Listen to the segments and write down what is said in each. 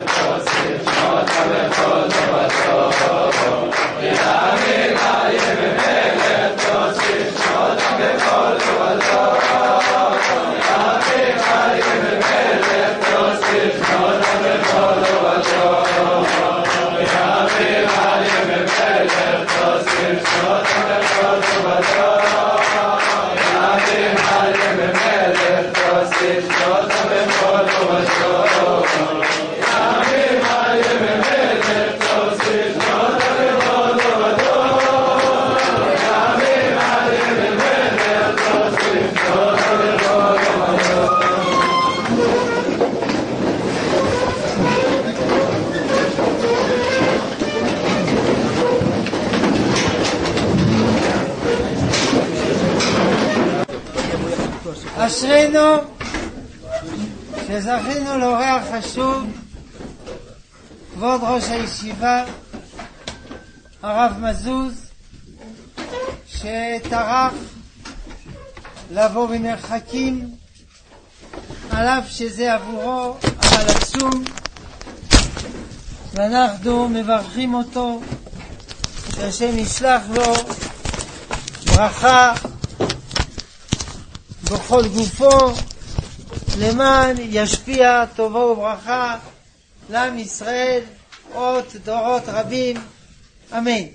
Shri Shri Shri Shri Shri Shri שזכינו לאורח חשוב, כבוד ראש הישיבה, הרב מזוז, שטרח לבוא ממרחקים, על אף שזה עבורו אבל עצום, ואנחנו מברכים אותו, שהשם ישלח לו ברכה בכל גופו, למען ישפיע טובו וברכה לעם ישראל עוד דורות רבים, אמן.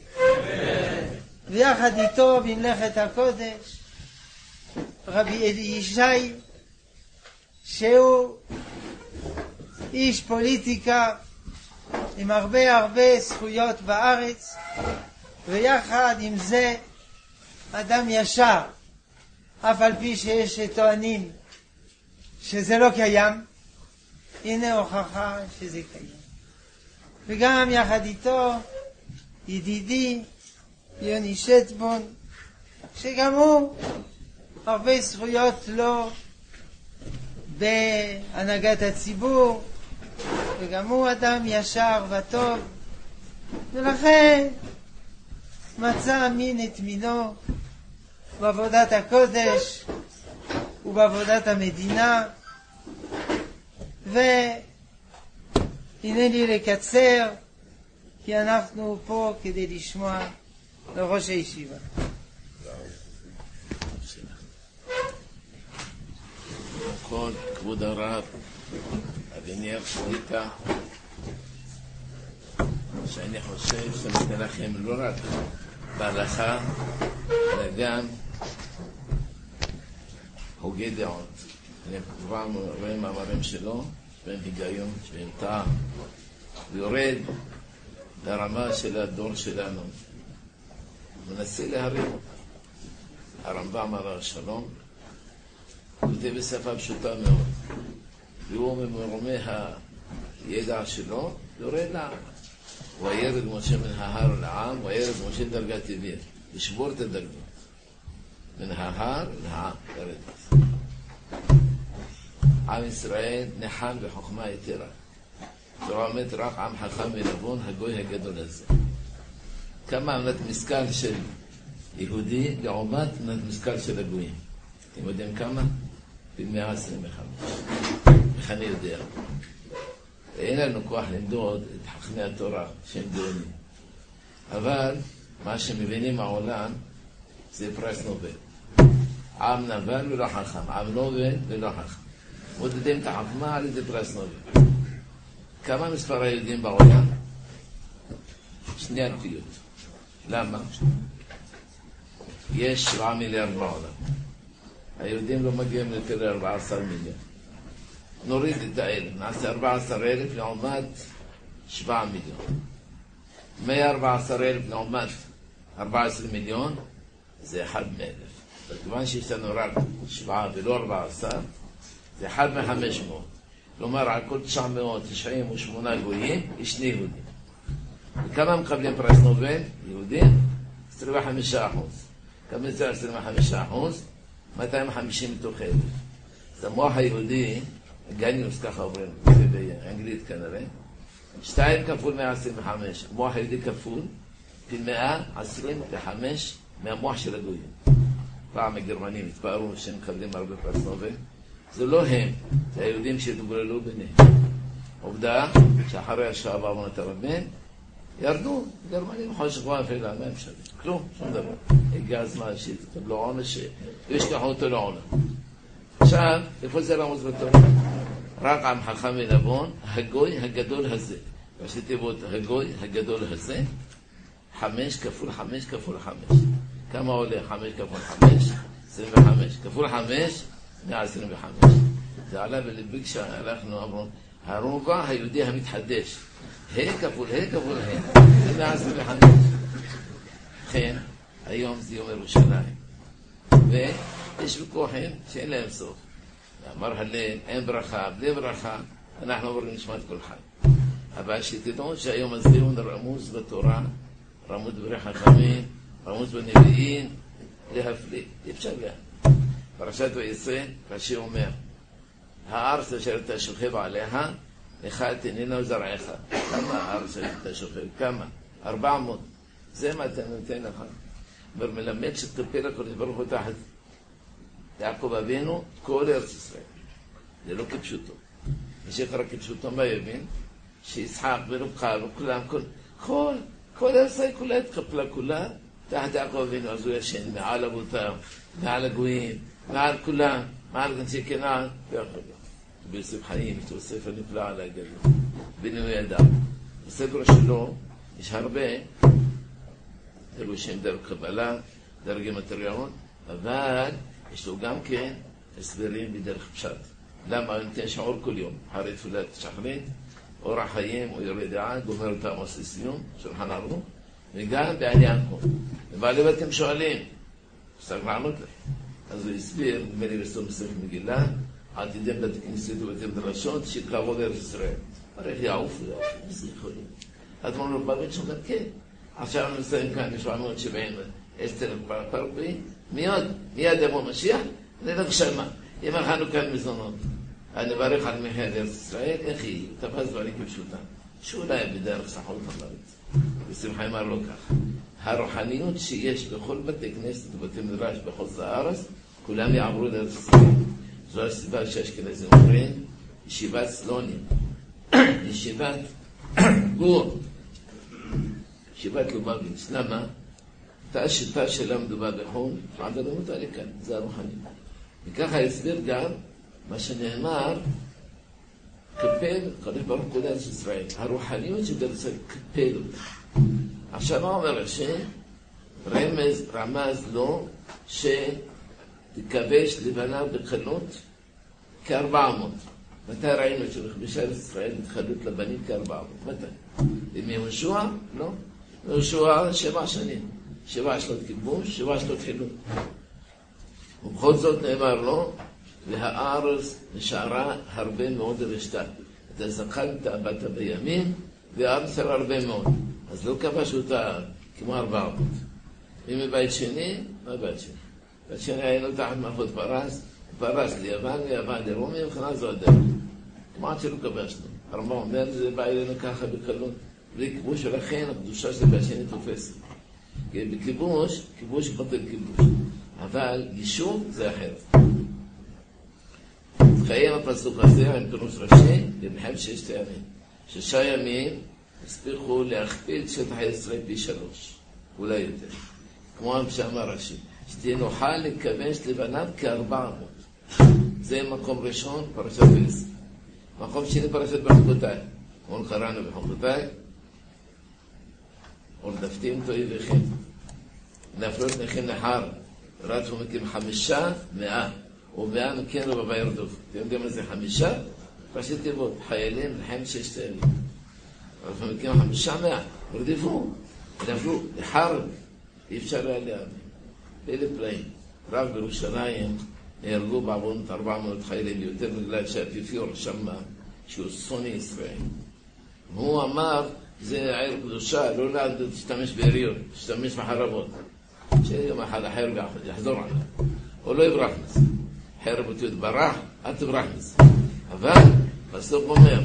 ויחד איתו במלאכת הקודש רבי אלי ישי, שהוא איש פוליטיקה עם הרבה הרבה זכויות בארץ, ויחד עם זה אדם ישר. אף על פי שיש שטוענים שזה לא קיים, הנה הוכחה שזה קיים. וגם יחד איתו ידידי יוני שטבון, שגם הוא הרבה זכויות לו בהנהגת הציבור, וגם הוא אדם ישר וטוב, ולכן מצא מין את מינו בעבודת הקודש ובעבודת המדינה והנה לי לקצר כי אנחנו פה כדי לשמוע לראש הישיבה. נכון, כבוד הרב, אדוני שליטה, שאני חושב שאני אתן לכם לא רק בהלכה, אלא גם הוגה דעות. אני כבר רואה מאמרים שלו, בהם היגיון, בהם טעם. הוא יורד לרמה של הדור שלנו. מנסה להרים. הרמב"ם עליו השלום, כותב בשפה פשוטה מאוד. והוא ממרומי הידע שלו, יורד לעם. וירד משה מן ההר לעם, וירד משה דרגת יביר. לשבור את הדרגות. מן ההר ירד. עם ישראל נחם בחוכמה יתרה. תורה אומרת רק עם חכם ונבון, הגוי הגדול הזה. כמה אמנת משכל של יהודי לעומת אמנת משכל של הגויים. אתם יודעים כמה? פי 125. איך אני יודע? אין לנו כוח למדוד את חכמי התורה שהם גאונים. אבל מה שמבינים העולם זה פרס נובל. עם נבל ולא חכם, עם נובל ולא חכם. מודדים את החכמה על ידי פרס נובל. כמה מספר היהודים בעולם? שני אלפיות. למה? יש שבעה מיליארד בעולם. היהודים לא מגיעים יותר ל-14 מיליון. נוריד את האלף, נעשה 14,000 לעומת 7 מיליון. 114,000 לעומת 14 מיליון, זה 1 מאלף. וכיוון שיש לנו רק 7 ולא 14, זה 1 מ-500. כלומר, על כל 998 גויים, יש שני יהודים. וכמה מקבלים פרס נובל? יהודים? 25 אחוז. כמה זה 25 אחוז? 250 מתוך אלף. אז המוח היהודי גניוס, ככה אומרים, זה באנגלית כנראה. שתיים כפול 125, המוח היהודי כפול פי 125 מהמוח של הגויים. פעם הגרמנים התפארו שהם מקבלים הרבה פרס נובל. זה לא הם, זה היהודים שהתגוללו ביניהם. עובדה שאחרי השואה בארמונות הרבים ירדו, גרמנים לשכבה אפילו, מה הם שווים? כלום, שום דבר. הגיע הזמן שתקבלו עונש וישכחו אותו לעולם. עכשיו, איפה זה רמוז בתורה? רק עם חכם ונבון, הגוי הגדול הזה. ראשי תיבות, הגוי הגדול הזה, חמש כפול חמש כפול חמש. כמה עולה חמש כפול חמש? עשרים וחמש. כפול חמש, מאה עשרים וחמש. זה עלה בלבי כשהלכנו, אמרו, הרובע היהודי המתחדש. ה' כפול ה' כפול ה', זה מאה עשרים וחמש. לכן, היום זה יום ירושלים. ויש ויכוחים שאין להם סוף. אמר הלל, אין ברכה, בלי ברכה, אנחנו אומרים נשמת כל חי. אבל שתדעו שהיום הזה הוא רמוז בתורה, רמוז ברי חכמים, רמוז בנביאים, להפליא. אי אפשר גם. פרשת ויצא, רש"י אומר, הארץ אשר אתה שוכב עליה, לך תננה וזרעך. כמה הארץ אשר אתה שוכב? כמה? ארבע מאות. זה מה אתה נותן לך. אומר, מלמד שתקפל הקדוש ברוך הוא תחת יעקב אבינו, כל ארץ ישראל. זה לא כפשוטו. מי שקרא כפשוטו, מה יבין? שיצחק ורבחה וכולם, כל, כל, כל ארץ ישראל כולה התקפלה כולה תחת יעקב אבינו, אז הוא ישן מעל אבותיו, מעל הגויים, מעל כולם, מעל אנשי כנען, ואחר ביוסף חיים, יש לו ספר נפלא על הגלות, בנוי אדם. בספר שלו יש הרבה פירושים דרך קבלה, דרגי מטריון, אבל יש לו גם כן הסברים בדרך פשט. למה? הוא נותן שיעור כל יום, אחרי תפילת שחרית, אור החיים, או יורד דעה, גומר אותם עושה סיום, שולחן ערוך, וגם בעניין. אבל אם אתם שואלים, צריך לענות לכם. אז הוא הסביר, נדמה לי בסוף מסכת מגילה, עתידם בית כנסיות ובתי מדרשות, שיתקרבו לארץ ישראל. הרי יעופו, יעופו, איזה יכולים. אז אמרנו בבית שאומר, כן. עכשיו אנחנו נסיים כאן ב-770, אסתר פרפי, מיד, מיד יבוא משיח, נלך שמה. אם אכלנו כאן מזונות, נברך על מחיר ארץ ישראל, איך היא? תפס דברים כפשוטם. שאולי בדרך סחול חמרית. ושמחה אמר לו ככה, הרוחניות שיש בכל בתי כנסת ובתי מדרש בכל הארץ, כולם יעברו לארץ ישראל. זו הסיבה שאשכנזים אומרים, ישיבת סלונים, ישיבת גור, ישיבת לובביץ', למה? אותה שיטה שלה מדובר בחו"ל, עד הלא מותר לי כאן, זה הרוחני. וככה הסביר גם מה שנאמר, קפל, קדוש ברוך הוא לארץ ישראל. הרוחניות של ארץ ישראל, אותה. עכשיו מה אומר השם? רמז, רמז לו, שתכבש לבנה בקלות כארבע מאות. מתי ראינו שבכבישי ארץ ישראל התחלות לבנים כארבע מאות? מתי? עם יהושע? לא. יהושע שבע שנים. שבע שנות כיבוש, שבע שנות חילוק. ובכל זאת נאמר לו, והארץ נשארה הרבה מאוד רשתה. אתה זקנת באת בימין, והארץ נשארה הרבה מאוד. אז לא כבש אותה כמו ארבע מאות. ומבית שני, מה בית שני? בית שני היינו תחת מערכות פרס, פרס ליוון, ליוון לרומי, מבחינה זו הדרך. כמעט שלא כבשנו. הרמב"ם אומר, זה בא אלינו ככה בקלות. בלי כיבוש, ולכן הקדושה של בית שני תופסת. בכיבוש, כיבוש בטל כיבוש. אבל יישוב זה אחרת. מתקיים הפסוק הזה עם פירוש ראשי במלחמת ששת הימים. שישה ימים הספיחו להכפיל שטח ישראל פי שלוש, אולי יותר. כמו שאמר רש"י, שתהיה נוחה לכבש לבניו כארבע מאות. זה מקום ראשון, פרשת פלסטין. מקום שני, פרשת בחוקותיי. כמו קראנו בחוקותיי, ורדפתים תועיביכם. נפלות נכם נחר, רצו מכם חמישה מאה, ומאה מכם רבבה ירדוף. אתם יודעים מה זה חמישה? ראשי תיבות, חיילים מלחמת ששת הימים. רצו מכם חמישה מאה, רדפו, נפלו, נחר, אי אפשר היה להאמין. פלא פלאים. רב בירושלים נהרגו בעוונות ארבע מאות חיילים יותר בגלל שהאפיפיור שם, שהוא שונא ישראל. הוא אמר זה עיר קדושה, לא להשתמש ביריות, להשתמש בחרבות. שיום אחד אחר יחזור עליו, או לא יברח מזה. חרב אותי ברח, אל תברח מזה. אבל בסוף אומר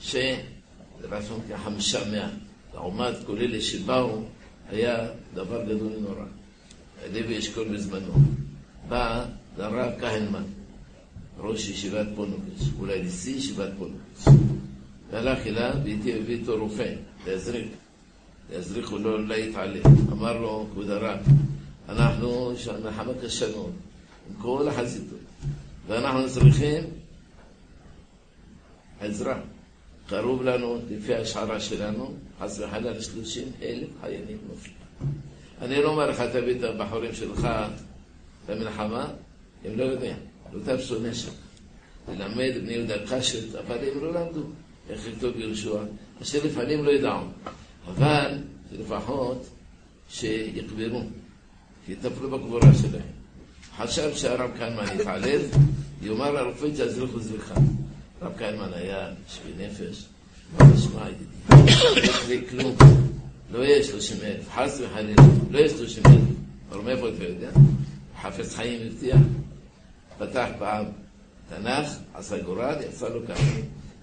שרשום כחמישה מאה, לעומת כל אלה שבאו, היה דבר גדול ונורא. לוי אשכול בזמנו. בא לרב כהנמן, ראש ישיבת פונוביץ', אולי נשיא ישיבת פונוביץ'. והלך אליו והביא איתו רופא, להזריק. להזריק הוא לא, לא יתעלה. אמר לו, כבוד הרב, אנחנו, יש לנו מלחמה קשה מאוד, כל החזיתות, ואנחנו צריכים עזרה. קרוב לנו, לפי השערה שלנו, חס וחלילה לשלושים אלף חיילים נופלים. אני לא אומר לך, תביא את הבחורים שלך למלחמה, הם לא יודעים, לא תפסו נשק. ללמד בני יהודה קשת, אבל הם לא למדו איך לכתוב יהושע, אשר לפעמים לא ידעו. אבל לפחות שיקברו, שיטפלו בקבורה שלהם. חשב שהרב קלמן יתעלב, יאמר לרופא תזריחו זריחה. רב קלמן היה שבי נפש, מה נשמע ידידי? לא יקרה כלום, לא יהיה שלושים אלף, חס וחלילה, לא יהיה שלושים אלף. אבל מאיפה אתה יודע? חפץ חיים הבטיח, פתח פעם תנ"ך, עשה גורל, יצא לו ככה.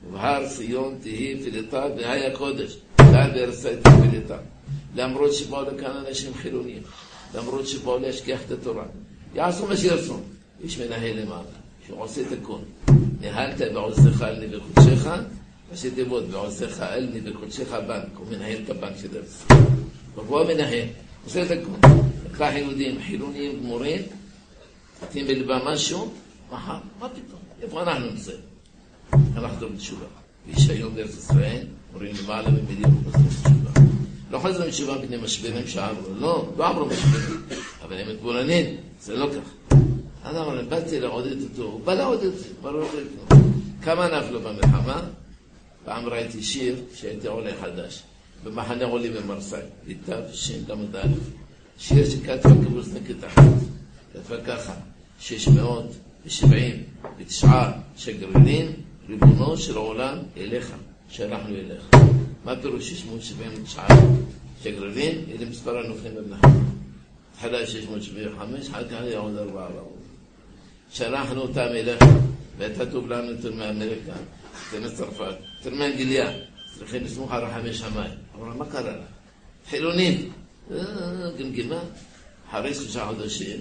ובהר ציון תהי פילתה והיה קודש, כאן בארץ הייתה פילתה. למרות שבאו לכאן אנשים חילונים, למרות שבאו להשכיח את התורה. יעשו מה שיעשו. יש מנהל למעלה, שעושה את הכל. ניהלת בעוזך אל נבי קודשך, ראשי תיבות, בעוזך אל נבי קודשך בנק, הוא מנהל את הבנק של ארץ. והוא המנהל, עושה את הכל. לקח יהודים חילונים גמורים, מתאים בלבם משהו, מחר, מה פתאום? איפה אנחנו נמצאים? אנחנו בתשובה. ויש היום בארץ ישראל, אומרים למעלה חוזרים בתשובה. לא חוזרים בתשובה מפני משברים שעברו, לא, לא עברו משברים, אבל הם מתבוננים, זה לא כך. אז אמר, באתי לעודד אותו, הוא בא לעודד אותי, לעודד אותו. כמה נפלו במלחמה? פעם ראיתי שיר שהייתי עולה חדש, במחנה עולים במרסאי, ליטב ל"א. שיר שכתבה קיבוצניקית אחת, כתבה ככה, שש מאות ושבעים ותשעה שגרירים, ריבונו של עולם אליך, שאנחנו אליך. מה פירוש 679 שגרירים? אלה מספר הנופלים במלחמה. התחלה 675, אחר כך היה עוד ארבעה רעות. שלחנו אותם אליך, ואתה טוב לנו יותר מאמריקה, יותר מצרפת, יותר מאנגליה. צריכים לסמוך על רחמי שמיים. אמרה, מה קרה לה? חילונים. גמגמה. אחרי שלושה חודשים,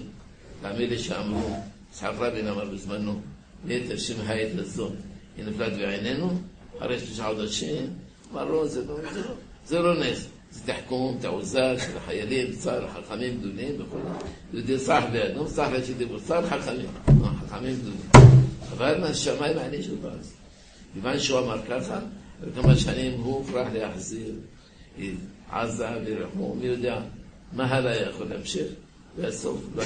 תאמין לי שאמרו, יצחק רבין אמר בזמנו, נטע שם העת הזאת, היא נפלט בעינינו, אחרי שלושה חודשים, אמר לא, זה לא, לא, לא נס. זה תחכום, תעוזה של החיילים, צה"ל, חכמים גדולים וכו'. יהודי סח בידו, סח שדיבור, צה"ל חכמים, חכמים גדולים. אבל מהשמיים הענישו באז. כיוון שהוא אמר ככה, וכמה שנים הוא הוכרח להחזיר עזה ורחמו, מי יודע מה הלאה יכול להמשיך, והסוף לא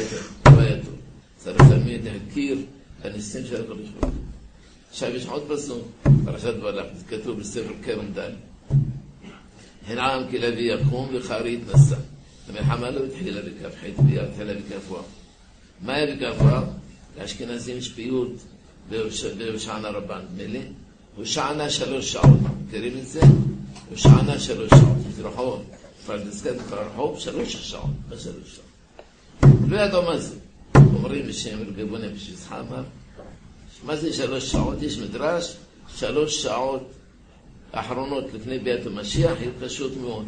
היה טוב. צריך תמיד להכיר הניסים של הקדוש ברוך הוא. עכשיו יש עוד פסוק, פרשת בלח, זה כתוב בספר כרם ד' הן עם כלוי יקום וכארי יתנשא. המלחמה לא התחילה בכ"ח באייר, התחילה בכ"ו. מה היה בכ"ו? לאשכנזים יש פיוט בהושענא רבן, נדמה לי. הושענא שלוש שעות, מכירים את זה? הושענא שלוש שעות, מזרחוב, פרדסקת ברחוב, שלוש שעות, מה שלוש שעות? לא ידעו מה זה. אומרים בשם רגבו נפש יצחמר, מה זה שלוש שעות? יש מדרש, שלוש שעות האחרונות לפני ביאת המשיח היו קשות מאוד.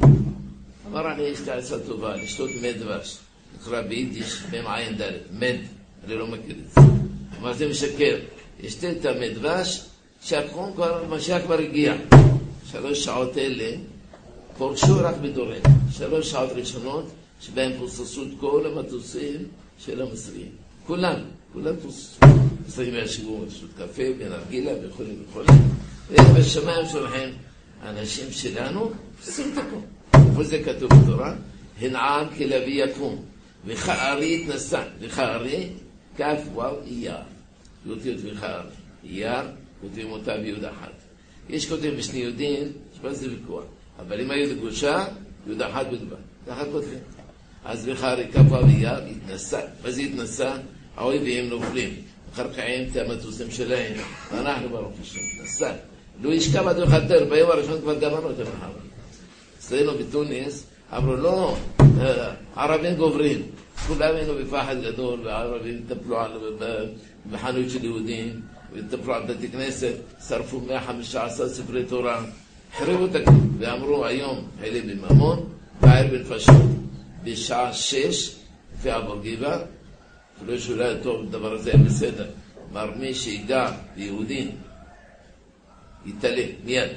אמר אני, יש לי עצה טובה, לשתות מד דבש. נקרא ביידיש מ"ם עין ד', מד, אני לא מכיר את זה. אמרתי משקר, ישתה את המד דבש, שהקרום כבר, המשיח כבר הגיע. שלוש שעות אלה פורשו רק בדורנו. שלוש שעות ראשונות שבהם פוססו את כל המטוסים של המצרים. כולם, כולם פוססו. המצרים ישבו, לשתות קפה, בנרגילה וכו' וכו'. ובשמיים שלכם, האנשים שלנו עושים את הכל. איפה זה כתוב בתורה? הנעם כלוי יקום, וכארי התנשא, וכארי כף וואו אייר. י"ט וכארי. אייר, כותבים אותה ביוד אחת. יש כותבים בשני יהודים, יש בזה ויכוח. אבל אם היו גושה, יהודה אחת בלבד. ככה כותבים. אז בכארי כף וואו אייר, התנשא. מה זה התנשא? האויבים נופלים. מקרקעים את המטוסים שלהם, ואנחנו ברוך השם, נסע. לא ישכב עד יחתר, ביום הראשון כבר גמרנו את המלחמה. אצלנו בתוניס אמרו, לא, ערבים גוברים. כולם היינו בפחד גדול, והערבים טפלו בחנות של יהודים, וטפלו על בתי כנסת, שרפו 115 ספרי תורה, החריבו את הכול, ואמרו היום חיילי בממון, בער בנפשות, בשעה שש, לפי אבו גיבה, אפילו שאולי טוב, הדבר הזה בסדר. אמר מי שידע ביהודים, יתעלה מיד.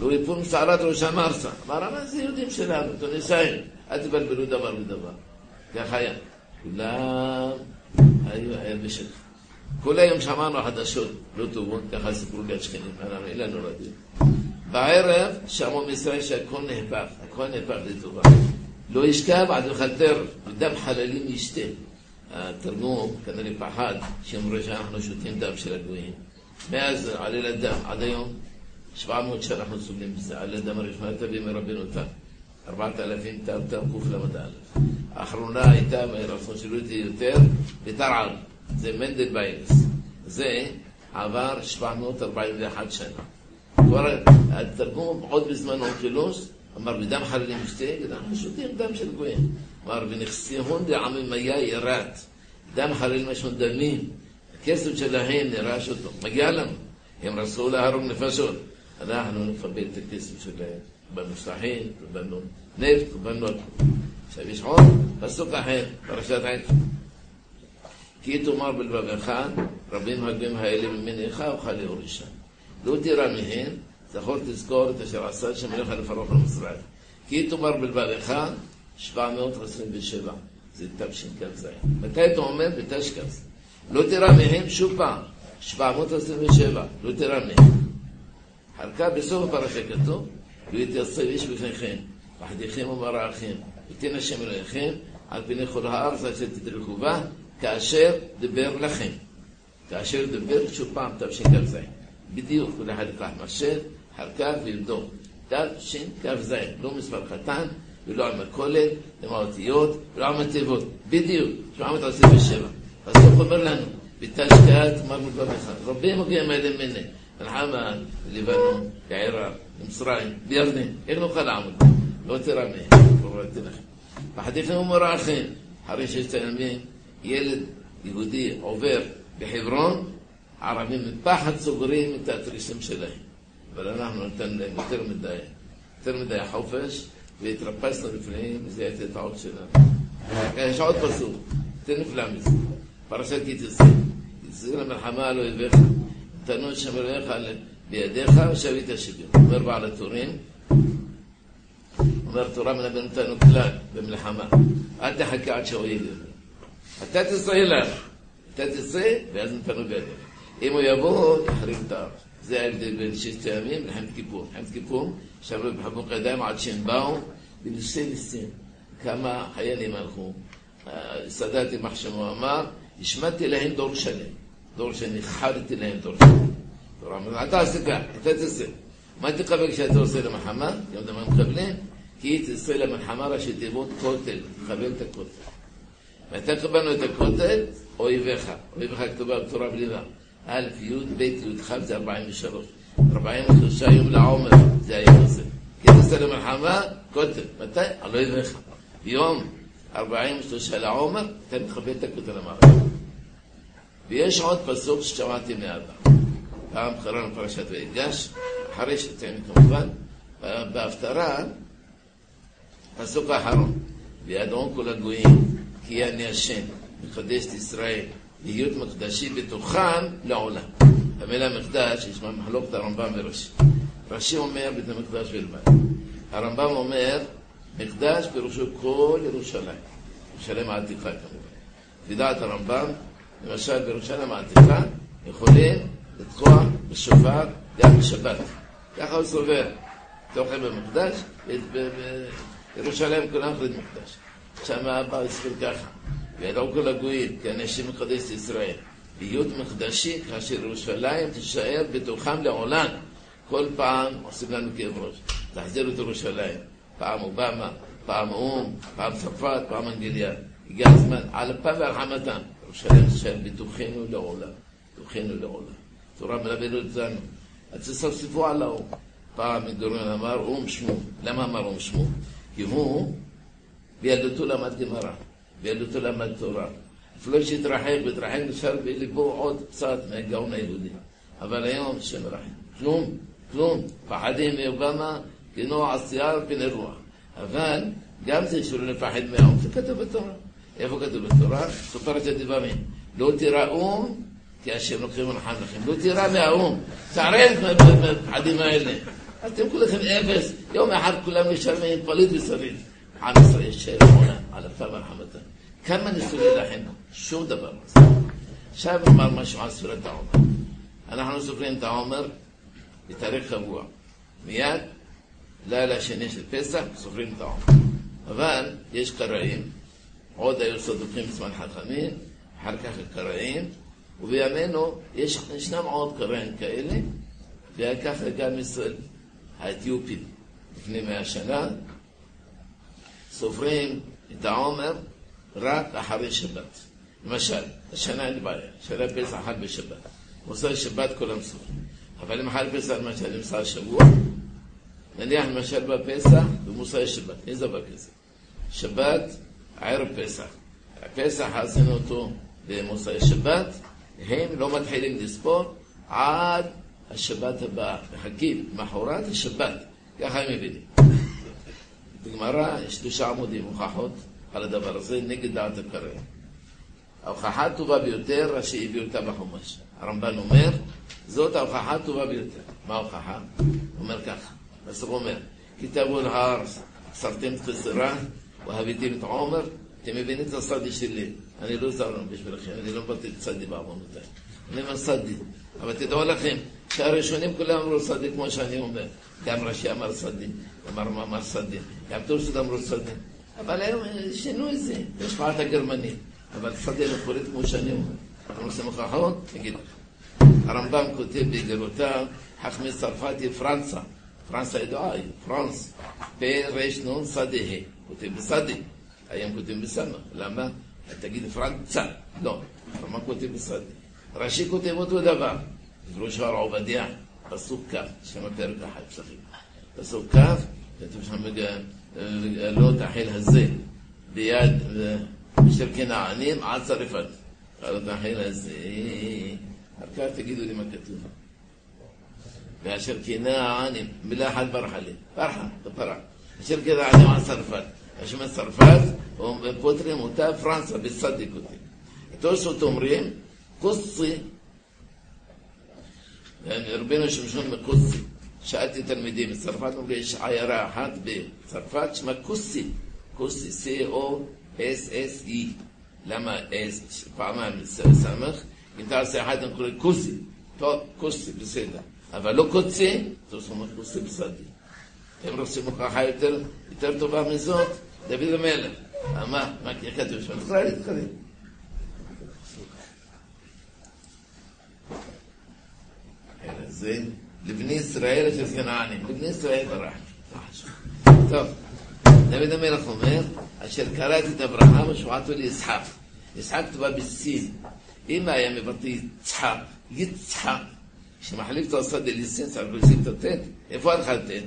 לא יפול משערת ראשם ארצה. אמר, מה זה יהודים שלנו, טוניסאים, אל תבלבלו דבר בדבר. ככה היה. כולם היו היה בשקט. כל היום שמענו חדשות לא טובות, ככה סיפרו לי השכנים, אין לנו רדיו. בערב שמעו מישראל שהכל נהפך, הכל נהפך לטובה. לא ישכב עד יכתר, ודם חללים ישתה. התרגום כנראה פחד שאומרים שאנחנו שותים דם של הגויים. מאז עלה לדם עד היום, 700 שאנחנו סובלים בזה, עלה דם הראשונה תביא מרבנו תם. 4,000 תם תם קל"א. האחרונה הייתה, רצון שלו איתי יותר, בתרעל, זה מנדל ביילס. זה עבר 741 שנה. כבר התרגום עוד בזמנו חילוס, אמר בדם חללים משתה, אנחנו שותים דם של גויים. אמר ונכסיהון דעממיה ירת, דם חללים משון דמים, הכסף שלהם נראה שאותו, מגיע לנו. הם רצו להרוג נפשות, אנחנו נקבל את הכסף שלהם. קיבלנו שטחים, קיבלנו נפט, קיבלנו הכול. עכשיו יש עוד פסוק אחר, פרשת עין. כי תאמר בלבבך, רבים הגויים האלה ממניך אוכל להורישם. לא תירא מהם, זכור תזכור את אשר עשה שם לך לפרעה למצרים. כי תאמר בלבבך, 727. זה תשכ"ז. מתי אתה אומר? בתשכ"ז. לא תירא מהם שוב פעם, 727. לא תירא מהם. אחר כך בסוף הפרשה כתוב, ויתייצב איש בפניכם, וחדיכם ומרעכם, ותן השם אלוהיכם, על פני כל הארץ אשר תדרכו בה, כאשר דבר לכם. כאשר דבר שוב פעם תשכ"ז. בדיוק, כל אחד יקח מחשב, אחר כך ויבדוק. תשכ"ז, לא מספר קטן, ולא על מכולת, לא האותיות, ולא על התיבות. בדיוק, 727. הסוף אומר לנו, בתשכ"ת מר בברך. רבים מגיעים אלה מנה. מלחמה בלבנון, בעיראק, במצרים, בירדן. איך נוכל לעמוד? לא תרמה, לא ראיתי לכם. וחדיכם ומרעכם, אחרי ששת הימים, ילד יהודי עובר בחברון, ערבים מפחד סוגרים את התריסים שלהם. אבל אנחנו ניתן להם יותר מדי, יותר מדי חופש, והתרפסנו לפניהם, וזה הייתה טעות שלנו. יש עוד פסוק, יותר נפלא מזה, פרשת כי תצא. תצא למלחמה על אויביך, נתנו את שם אלוהיך בידיך, ושבית השוויון. אומר בעל הטורים, אומר תורה מנבא נתנו כלל במלחמה, אל תחכה עד שאויב יבוא. אתה תצא אליו, אתה תצא, ואז נתנו בידיך. אם הוא יבוא, יחריב את הארץ. זה ההבדל בין ששת הימים למלחמת כיפור. מלחמת כיפור, שברו בחיבוק ידיים עד שהם באו, בניסי ניסים. כמה חיילים הלכו. סאדאת יימח שמו אמר, השמדתי להם דור שלם. דור שנכחדתי להם דור שלם. תורה אומרת, אתה עושה כך, אתה תעשה. מה תקבל כשאתה עושה למלחמה? אתם יודעים מה מקבלים? כי תעשה למלחמה ראשי תיבות כותל, תקבל את הכותל. מתי קבלנו את הכותל? אויביך. אויביך כתובה בתורה בלי. א', י', ב', י', כ' זה 43. 43 יום לעומר, זה היום הזה. כי תעשה למלחמה, כותל. מתי? על אויביך. ביום 43 לעומר, אתה תקבל את הכותל המערב. ויש עוד פסוק ששמעתי מאבא. פעם קראנו פרשת ויגש, אחרי שתינו כמובן, בהפטרה, פסוק האחרון, וידעו כל הגויים, כי אני השם, מקדש את ישראל, להיות מקדשי בתוכם לעולם. המילה מקדש, יש מחלוקת הרמב"ם ורש"י. רש"י אומר בית המקדש בלבד. הרמב"ם אומר, מקדש פירושו כל ירושלים. ירושלים העתיקה כמובן. לדעת הרמב"ם, למשל בירושלים העתיקה, יכולים לתקוע בשופר גם בשבת. ככה הוא סובר. תוכן במקדש, בירושלים כולם יכולים מקדש. שם אבא הסביר ככה, וידעו כל הגויים, כי אנשים מקדש ישראל. להיות מקדשי כאשר ירושלים תישאר בתוכם לעולם. כל פעם עושים לנו כאב ראש. תחזירו את ירושלים. פעם אובמה, פעם או"ם, פעם צרפת, פעם אנגליה. הגיע הזמן, על אפם ועל חמתם. ירושלים תישאר בתוכנו לעולם. בתוכנו לעולם. תורה מלמדת אותנו. אז תספספו על האו"ם. פעם מגורן אמר או"ם שמו. למה אמר או"ם שמו? כי הוא בילדותו למד גמרא, בילדותו למד תורה. אפילו שהתרחק והתרחק נשאר בליבו עוד קצת מהגאון היהודי. אבל היום השם רחם. כלום, כלום. פחדים מאובמה כנוע עשייה פני רוח. אבל גם זה שלא לפחד מהאום, זה כתוב בתורה. איפה כתוב בתורה? סופרת הדברים. לא תיראום כי השם לוקחים ונחם לכם. לא תירא מהאום. תערב מהפחדים האלה. אתם כולכם אפס, יום אחד כולם משלמים פליט ושריד. עם ישראל יישאר עונה על אפה ורחמתה. כמה ניסו להילחם? שום דבר לא. עכשיו נאמר משהו על ספירת העומר. אנחנו סופרים את העומר בתאריך קבוע. מיד, לילה שני של פסח, סופרים את העומר. אבל יש קראים, עוד היו סדוקים בזמן חכמים, אחר כך קראים, ובימינו יש, ישנם עוד קראים כאלה, וככה גם ישראל, האתיופים, לפני מאה שנה, סופרים את העומר רק אחרי שבת. למשל, השנה אין בעיה, שנה פסח חג בשבת. מוסר שבת כולם סופרים. אבל אם חג פסח למשל נמצא שבוע, נניח למשל בפסח ומוסר שבת, איזה דבר כזה? שבת, ערב פסח. הפסח עשינו אותו במוסר שבת, הם לא מתחילים לספור עד השבת הבאה. מחכים, מחרת השבת. ככה הם מבינים. בגמרא יש שלושה עמודים הוכחות על הדבר הזה נגד דעת הקראים. ההוכחה הטובה ביותר, רש"י הביא אותה בחומש. הרמב"ן אומר, זאת ההוכחה הטובה ביותר. מה ההוכחה? הוא אומר ככה, בסוף אומר, כתבו אל ההר, סרתם את חסרה, והביתם את עומר, אתם מבינים את הסדי שלי. אני לא זרם בשבילכם, אני לא מבטא את צדי בעוונותיי. אני אומר סדי. אבל תדעו לכם, שהראשונים כולם אמרו סדי כמו שאני אומר. גם רש"י אמר סדי, גם הרמב"ם אמר סדי, גם טורשט אמרו סדי. אבל היום שינו את זה, בהשפעת הגרמנים. אבל שדה מפורט כמו שאני אומר. אתם רוצים הוכחות? נגיד לך. הרמב"ם כותב בגלותיו, חכמי צרפתי פרנסה. פרנסה ידועה היא, פרנס. פר"ן שדה ה'. כותב בסדה. היום כותבים בסמ"ך. למה? תגיד פרנצה. לא. הרמב"ם כותב בסדה. רש"י כותב אותו דבר. דברו שער עובדיה, פסוק כ', שם הפרק אחד פסחים. פסוק כ', כתוב שם לא תחל הזה ביד של כנענים עד צרפת. על החיל הזה, אחר כך תגידו לי מה כתוב. ואשר כנענים, מילה אחת ברחה לי, ברחה, בפרה. אשר כנענים עד צרפת. אשר צרפת, פותרים אותה פרנסה, בצדיק אותי. תוספות אומרים, קוסי, רבינו שמשון מקוסי. שאלתי תלמידים בצרפת, אומרים, יש עיירה אחת בצרפת, שמה קוסי, קוסי, C-O-S-S-E. למה S? פעמיים סמך, אם תעשה אחד, אני קורא קוסי. טוב, קוסי, בסדר. אבל לא קוצי, תעשו מה קוסי בסדי. הם רוצים הוכחה יותר, יותר טובה מזאת, דוד המלך. מה, מה כתוב שם? תקרא לי. זה לבני ישראל של כנענים, לבני ישראל ברח. טוב, דוד המלך אומר, אשר קראתי את אברהם ושבעתו ליצחק. יצחק כתובה בסין. אמא היה מבטא יצחק, יצחק. כשמחליף את השדה לסין, צריך לשים את הטט. איפה הלכה הטט?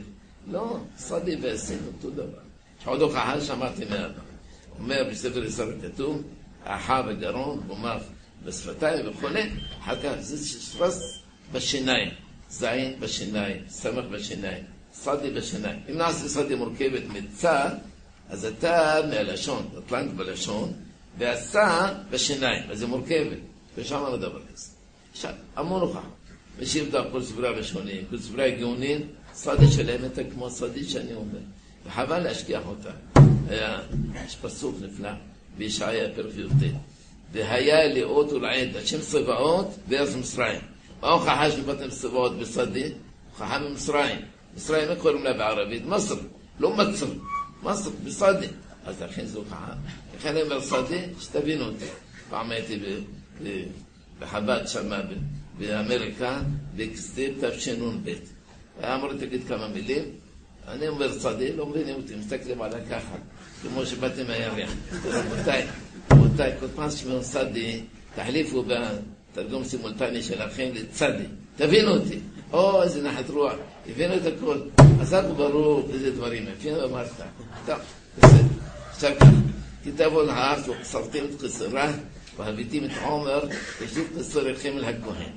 לא, שדה והסין אותו דבר. יש עוד הוכחה שאמרתי מאבא. אומר בספר ישראל כתוב, אחא וגרון, כלומר בשפתיים וכולי, אחר כך זה שפרס בשיניים. זין בשיניים, סמך בשיניים, שדה בשיניים. אם נעשה שדה מורכבת מצד, אז אתה מהלשון, אטלנט בלשון, ועשה בשיניים, אז זה מורכבת, ושם לא דבר כזה. עכשיו, המון הוכחה. משיב את הראשונים, כל ספרי הגאונים, שדה שלהם הייתה כמו שדה שאני אומר. וחבל להשכיח אותה. יש פסוק נפלא בישעיה פרק י"ט. והיה לאות ולעד, השם צבאות בארץ מצרים. מה ההוכחה שבאתם צבאות בשדה? הוכחה ממצרים. מצרים, איך קוראים לה בערבית? מסר, לא מצר. מסר, בשדה. אז לכן זו הוכחה. לכן אני אומר שדה, שתבינו אותי. פעם הייתי בחב"ד שמה באמריקה, בכסלו תשנ"ב. היה אמור תגיד כמה מילים, אני אומר שדה, לא מבינים אותי, מסתכלים עליי ככה, כמו שבאתי מהירח. רבותיי, רבותיי, כל פעם שאומרים שדה, תחליפו בתרגום סימולטני שלכם לצדי. תבינו אותי. או, איזה נחת רוח. הבינו את הכל. חזק וברור איזה דברים יפים אמרת. טוב, בסדר. עכשיו כתבו על ההר וסרתם והביתים את עומר ושליט חסריכם אל הכהן.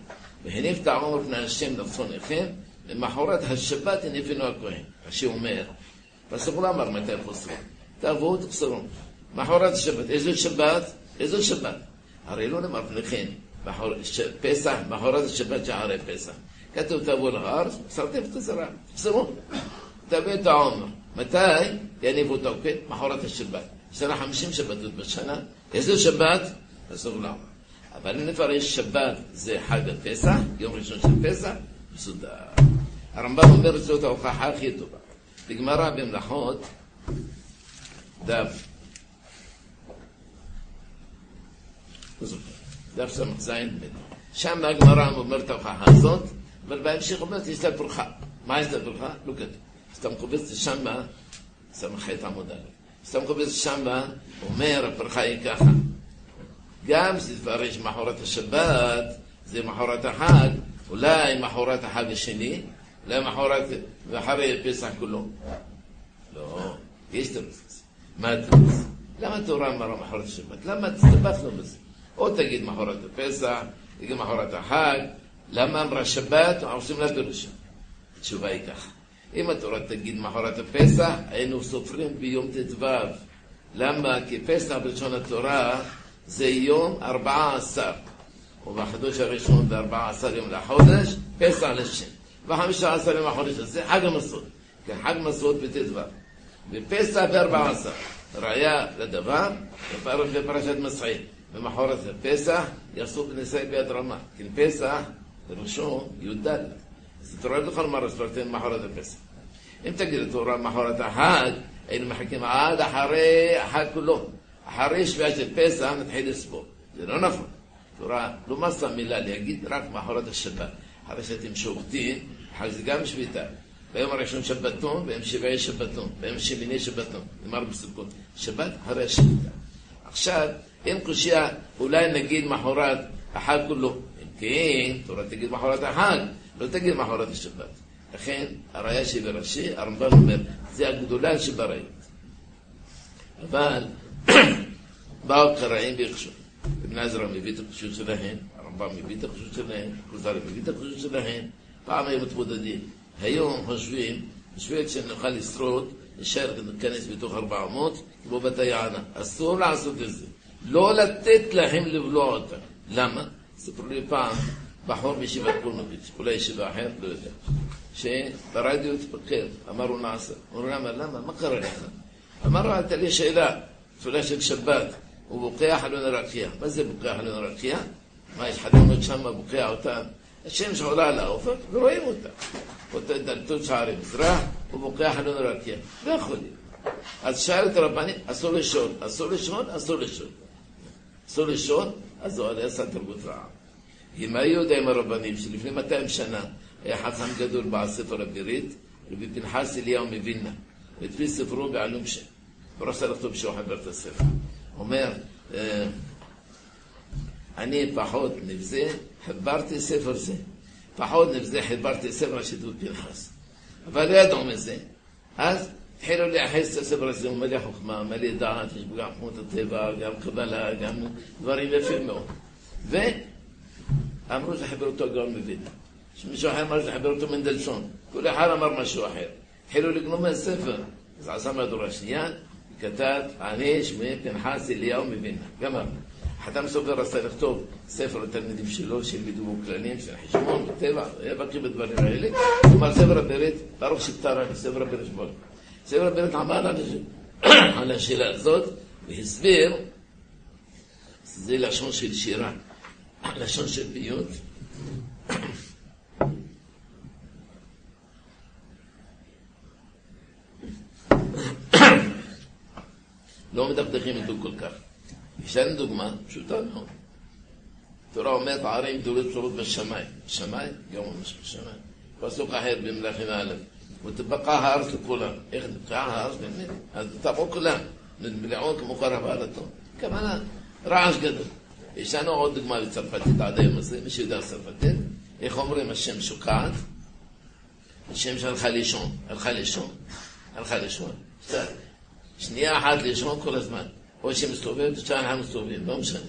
והניף את העומר פני השם לצונכם למחרת השבת הניפינו הכהן. רש"י אומר, פסוק לא אמר מתי פוסרים. תבואו תחסרו. מחרת השבת. איזו שבת? איזו שבת? הרי לא נאמר פניכם. פסח, מחרת השבת שאחרי פסח. כתוב תבוא להר, מסרטים את הזרע, תחזרו, תביא את העומר. מתי יניבו את העוקד? מחרת השבת. יש לנו חמישים שבתות בשנה, איזה שבת? אסור למה. אבל אם כבר יש שבת, זה חג הפסח, יום ראשון של פסח, מסודר. הרמב"ם אומר זאת ההוכחה הכי טובה. בגמרא במלאכות, דף, דף ס"ז, שם הגמרא אומרת ההוכחה הזאת, אבל בהמשך אומרת יש לה ברכה. מה יש לה ברכה? לא כתוב. אז אתה מקובץ שמה, ס"ח עמוד א', אז אתה מקובץ שמה, אומר הברכה היא ככה. גם זה יש מחרת השבת, זה מחרת החג, אולי מחרת החג השני, אולי מחרת, ואחרי פסח כולו. לא, יש תירוץ. מה התירוץ? למה התורה אמרה מחרת השבת? למה הסתבכנו בזה? או תגיד מחרת הפסח, תגיד מחרת החג, למה אמרה שבת, עושים לה פירושים. התשובה היא ככה. אם התורה תגיד מחרת הפסח, היינו סופרים ביום ט"ו. למה? כי פסח בלשון התורה זה יום ארבעה עשר. ובחידוש הראשון בארבעה עשר יום לחודש, פסח לשם. וחמישה עשר יום החודש הזה, חג המסעות. כי חג מסעות בט"ו. בפסח בארבעה עשר. ראיה לדבר, בפרשת מסעי. במחרת הפסח יעשו בניסי ביד רמה. כי פסח, ראשון, י"ד. אז התורה לא יכולה לומר ספרתם מחרת הפסח. אם תגיד לתורה מחרת החג, היינו מחכים עד אחרי החג כולו. אחרי שביעה של פסח נתחיל לספור. זה לא נכון. תורה לא מסה מילה להגיד רק מחרת השבת. אחרי שאתם שובתים, חג זה גם שביתה. ביום הראשון שבתון, ביום שביעי שבתון, ביום שמיני שבתון. נאמר בסוכות. שבת אחרי השביתה. עכשיו, אם קושייה, אולי נגיד מחרת החג כולו. אם כן, תורה תגיד מחרת החג, לא תגיד מחרת השבת. לכן, הראיה שבראשי, הרמב"ם אומר, זה הגדולה שבראיות. אבל, באו קראים ויחשו. אבן עזרא מביא את הקשות שלהם, הרמב"ם מביא את הקשות שלהם, כוזר מביא את הקשות שלהם, פעם היו מתמודדים. היום חושבים, בשביל שנוכל לשרוד, נשאר להיכנס בתוך ארבע אמות, כמו בת היענה. אסור לעשות את זה. לא לתת להם לבלוע אותם. למה? סיפרו לי פעם, בחור בישיבת פולנוביץ', אולי ישיבה אחרת, לא יודע, שברדיו התפקר, אמר הוא נעשה. אמרו למה, למה, מה קרה לך? אמר לו, הייתה לי שאלה, של שבת, הוא בוקע חלון הרקיע. מה זה בוקע חלון הרקיע? מה, יש חלונות שם, בוקע אותם? השמש עולה על האופק ורואים אותה. אותה דלתות שערי מזרח, הוא בוקע חלון הרקיע. לא יכול להיות. אז שאל את הרבנים, אסור לשאול, אסור לשאול, אסור לשאול. אסור לשאול, אז זו עשה תרבות רעה. אם היו יודעים הרבנים שלפני 200 שנה היה חכם גדול בעל ספר הבירית, רבי פנחס אליהו מווילנה, לפי ספרו בעלום שם. הוא רצה לכתוב חבר את הספר. אומר, אני פחות נבזה, חיברתי ספר זה. פחות נבזה, חיברתי ספר השידור פנחס. אבל לא ידעו מזה. אז התחילו לייחס את הספר הזה, הוא מלא חוכמה, מלא דעת, יש בו גם חוכמות הטבע, גם קבלה, גם דברים יפים מאוד. ואמרו שחיבר אותו הגאון מווילנה. מישהו אחר אמר שחיבר אותו מנדלסון. כל אחד אמר משהו אחר. התחילו לגנוב מהספר. אז עשה מהדורה שנייה, כתב, אני שמי פנחס אליהו מווילנה. גמר. חתם סופר רצה לכתוב ספר לתלמידים שלו, שילמדו כללים של חשבון וטבע, היה בקיא בדברים האלה. כלומר, ספר הברית, ברוך שפטרה, ספר הברית שמאל. ספר הברית עמד על השאלה הזאת, והסביר, זה לשון של שירה, לשון של פיוט. לא מדכדכים איתו כל כך. יש דוגמה פשוטה מאוד. התורה אומרת ערים גדולות פשוט בשמיים. בשמיים? גם ממש בשמיים. פסוק אחר במלאכים א', ותבקע הארץ לכולם. איך תבקע הארץ באמת? אז תבעו כולם. נמלאו כמו חרב עלתו. כוונה, רעש גדול. יש לנו עוד דוגמה בצרפתית עד היום הזה, מי שיודע צרפתית, איך אומרים השם שוקעת? השם שהלכה לישון, הלכה לישון, הלכה לישון. שנייה אחת לישון כל הזמן. או שמסתובב, או שאנחנו מסתובבים, לא משנה.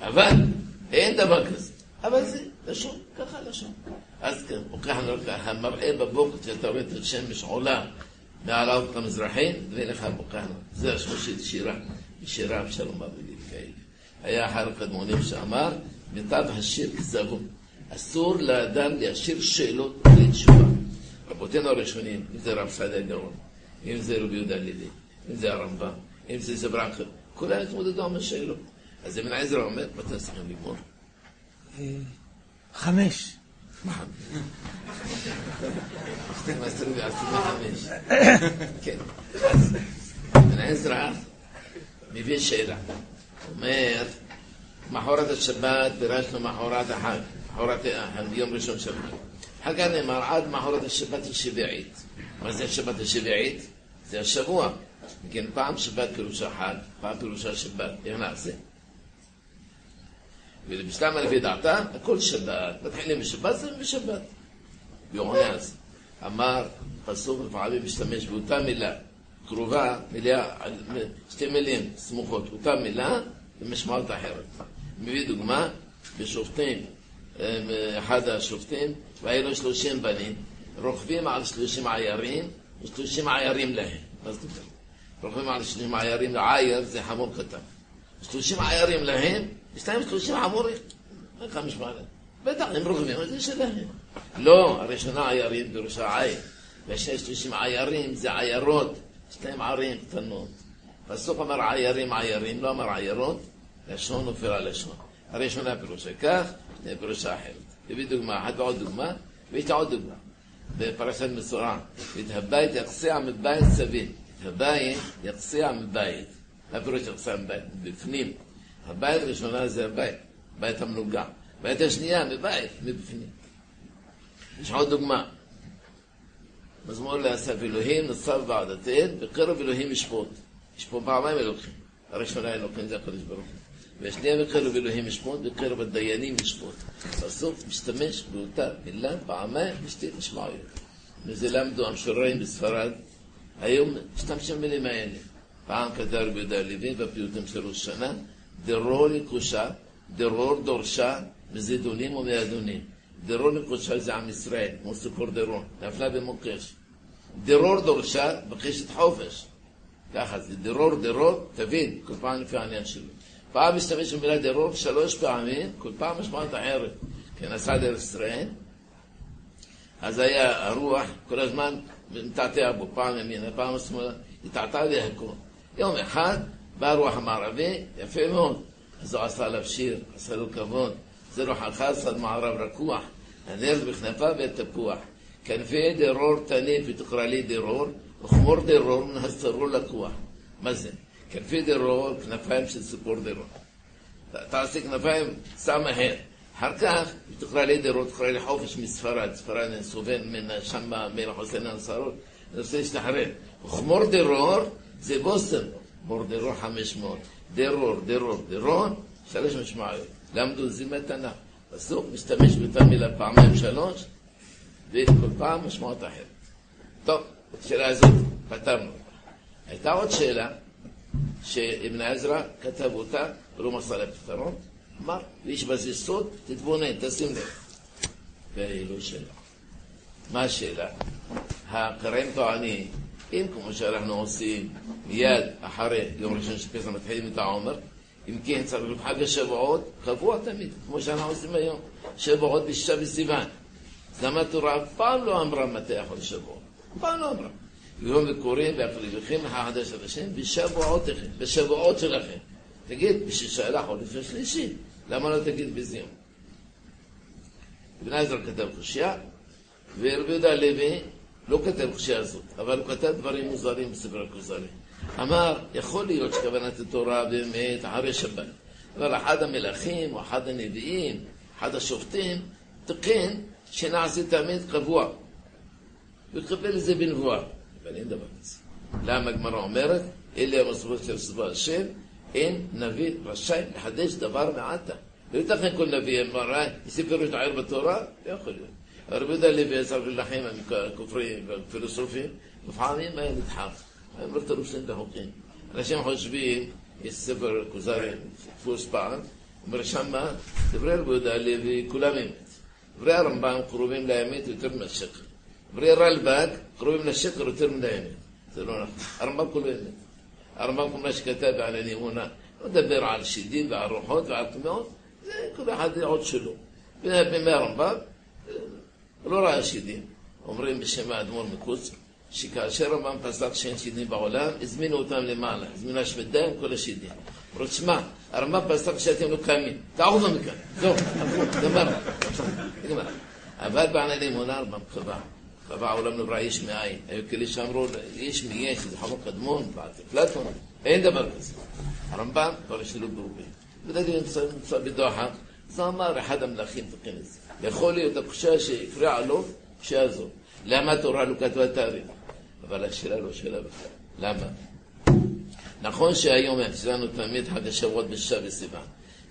אבל אין דבר כזה. אבל זה לשון, ככה לשון. אז כן, וככה ככה, מראה בבוקר שאתה רואה את השמש עולה מעל האופק המזרחי, ולך בוקר. זה השם של שירה, שירה אבשלום אבי כאלה. היה אחד הקדמונים שאמר, מיטב השיר כזבון. אסור לאדם להשאיר שאלות בלי תשובה. רבותינו הראשונים, אם זה רב סעדיה גאון, אם זה רבי יהודה לוי, אם זה הרמב"ם, אם זה אחר, כולם התמודדו עם השאלות. אז אבן עזרא אומר, מתי צריכים לגמור? חמש. עשיתם עשרים ועשיתם חמש. כן. אז אבן עזרא מביא שאלה. אומר, מחרת השבת פירשנו מחרת החג, מחרת יום ראשון שבת. אחר כך נאמר עד מחרת השבת השביעית. מה זה השבת השביעית? זה השבוע. כן, פעם שבת פירושה חג, פעם פירושה שבת. איך נעשה? ולמשלם לפי דעתה, הכל שבת. מתחילים בשבת, זה בשבת. יוחנס אמר, פסוק לפעמים משתמש באותה מילה, קרובה, מילה, שתי מילים סמוכות, אותה מילה, במשמעות אחרת. מביא דוגמה, בשופטים, אחד השופטים, והיו לו שלושים בנים, רוכבים על שלושים עיירים, ושלושים עיירים להם. מה זאת אומרת? רוכבים על שלושים עיירים, עייר זה חמור קטן. שלושים עיירים להם, יש להם שלושים חמורים. איך המשמע להם? בטח, הם רוכבים, זה שלהם. לא, הראשונה עיירים בראשה עיר, והשני שלושים עיירים זה עיירות, יש להם ערים קטנות. פסוק אמר עיירים עיירים, לא אמר עיירות, לשון נופל על לשון. הראשונה פירושה כך, שני פירושה אחרת. הביא דוגמה אחת ועוד דוגמה, ויש עוד דוגמה. בפרשת מסורה, את הבית יחסע מבית סביב. הבית יחסע מבית. מה פירוש יחסע מבית? בפנים. הבית הראשונה זה הבית, בית המנוגה. בית השנייה מבית, מבפנים. יש עוד דוגמה. מזמור לאסף אלוהים נוצב בעדתיהם, בקרב אלוהים ישפוט. יש פה פעמיים אלוהים. הראשונה אלוהים זה הקדוש ברוך הוא. והשנייה בקרב אלוהים ישפוט, בקרב הדיינים ישפוט. בסוף משתמש באותה מילה פעמיים בשתי משמעויות. וזה למדו המשוררים בספרד. היום משתמשים במילים האלה. פעם כתב רבי יהודה לוי בפיוטים של ראש שנה, דרור לקושה, דרור דורשה, מזידונים ומאדונים. דרור לקושה זה עם ישראל, כמו סיפור דרור, נפלה במוקש. דרור דורשה בקשת חופש. ככה זה, דרור דרור, תבין, כל פעם לפי העניין שלו. פעם משתמש במילה דרור שלוש פעמים, כל פעם משמעות אחרת. כי נסע דרך ישראל, אז היה הרוח כל הזמן מתעתע בו, פעם ימינה, פעם שמאלה, התעתע והכל. יום אחד בא הרוח המערבי, יפה מאוד. אז הוא עשה עליו שיר, עשה לו כבוד. זה רוחך סד מערב רקוח, הנר בכנפיו והתפוח. כנפי דרור תניף ותקרא לי דרור, וכמור דרור מן הסרור לקוח. מה זה? כנפי דרור, כנפיים של סיפור דרור. תעשה כנפיים, שם מהר. אחר כך, תקרא לי דרור, תקרא לי חופש מספרד. ספרד סובל מן שם מלך חוסיין הנסרות. אני רוצה להשתחרר. וכמור דרור זה בושם. מור דרור חמש מאות. דרור, דרור, דרור, שלוש משמעויות. למדו זה מתנה. פסוק משתמש באותה מילה פעמיים שלוש, וכל פעם משמעות אחרת. טוב, השאלה הזאת פתרנו. הייתה עוד שאלה, שאבן עזרא כתב אותה, ולא מסר לה אמר, ויש בזה סוד, תתבונן, תשים לב. ואילו שאלה. מה השאלה? הקראים טוענים, אם כמו שאנחנו עושים מיד אחרי יום ראשון של פסח מתחילים את העומר, אם כן צריך חג השבועות קבוע תמיד, כמו שאנחנו עושים היום, שבועות בשישה בסיוון. למה התורה אף פעם לא אמרה מתי יכול שבועות? אף פעם לא אמרה. ויום וקוראים חדש על השם בשבועותיכם, בשבועות שלכם. תגיד, בשישה לחודש השלישי, למה לא תגיד בזיון? אבן עזרא כתב קושייה, ורבי יהודה הלוי לא כתב קושייה הזאת, אבל הוא כתב דברים מוזרים בספר הכוזרי. אמר, יכול להיות שכוונת התורה באמת אחרי שבת, אבל אחד המלכים או אחד הנביאים, אחד השופטים, תקן שנעשה תמיד קבוע, ויקבל את זה בנבואה. אבל אין דבר כזה. למה הגמרא אומרת, אלה המסורות של צבא השם, אין נביא רשאי לחדש דבר מעטה. לא ייתכן כל נביא אמר, ספר את העיר בתורה? לא יכול להיות. רבי יהודה לוי עזר להילחם עם הכופרים והפילוסופים, לפעמים היה נדחף. הם לא תירוצים לחוקים. אנשים חושבים, יש ספר כוזרי, דפוס פעם, אומר שמה, דברי רבי יהודה לוי, כולם אמת. דברי הרמב"ם קרובים לאמת יותר מהשקר. דברי רלב"ג קרובים לשקר יותר מן האמת. זה לא נכון. הרמב"ם כולו אמת. הרמב"ם כמו שכתב על הנימונה, לא מדבר על שדים ועל רוחות ועל טמאות, זה כל אחד דעות שלו. בימי הרמב"ם, לא ראה שדים. אומרים בשם האדמו"ר מקוץ, שכאשר רמב"ם פסק שאין שדים בעולם, הזמינו אותם למעלה, הזמינו השמדה עם כל השדים. אמרו, תשמע, הרמב"ם פסק שאתם לא קיימים, תעופו מכאן, זהו, גמרנו, נגמר. אבל בענני אמונה הרמב"ם קבע, קבע העולם נברא יש מאין. היו כאלה שאמרו, יש מיש, זה חמור קדמון, אפלטון, אין דבר כזה. הרמב"ם כבר יש לו ברורים. בדרך כלל נמצא בדוחק, זה אמר אחד המלכים זה. יכול להיות הקושה שהפריעה לו, הזאת. למה התורה לא כתבה תאריך? אבל השאלה לא שאלה בכלל. למה? נכון שהיום יש לנו תמיד חג השבועות בשעה וסיוון.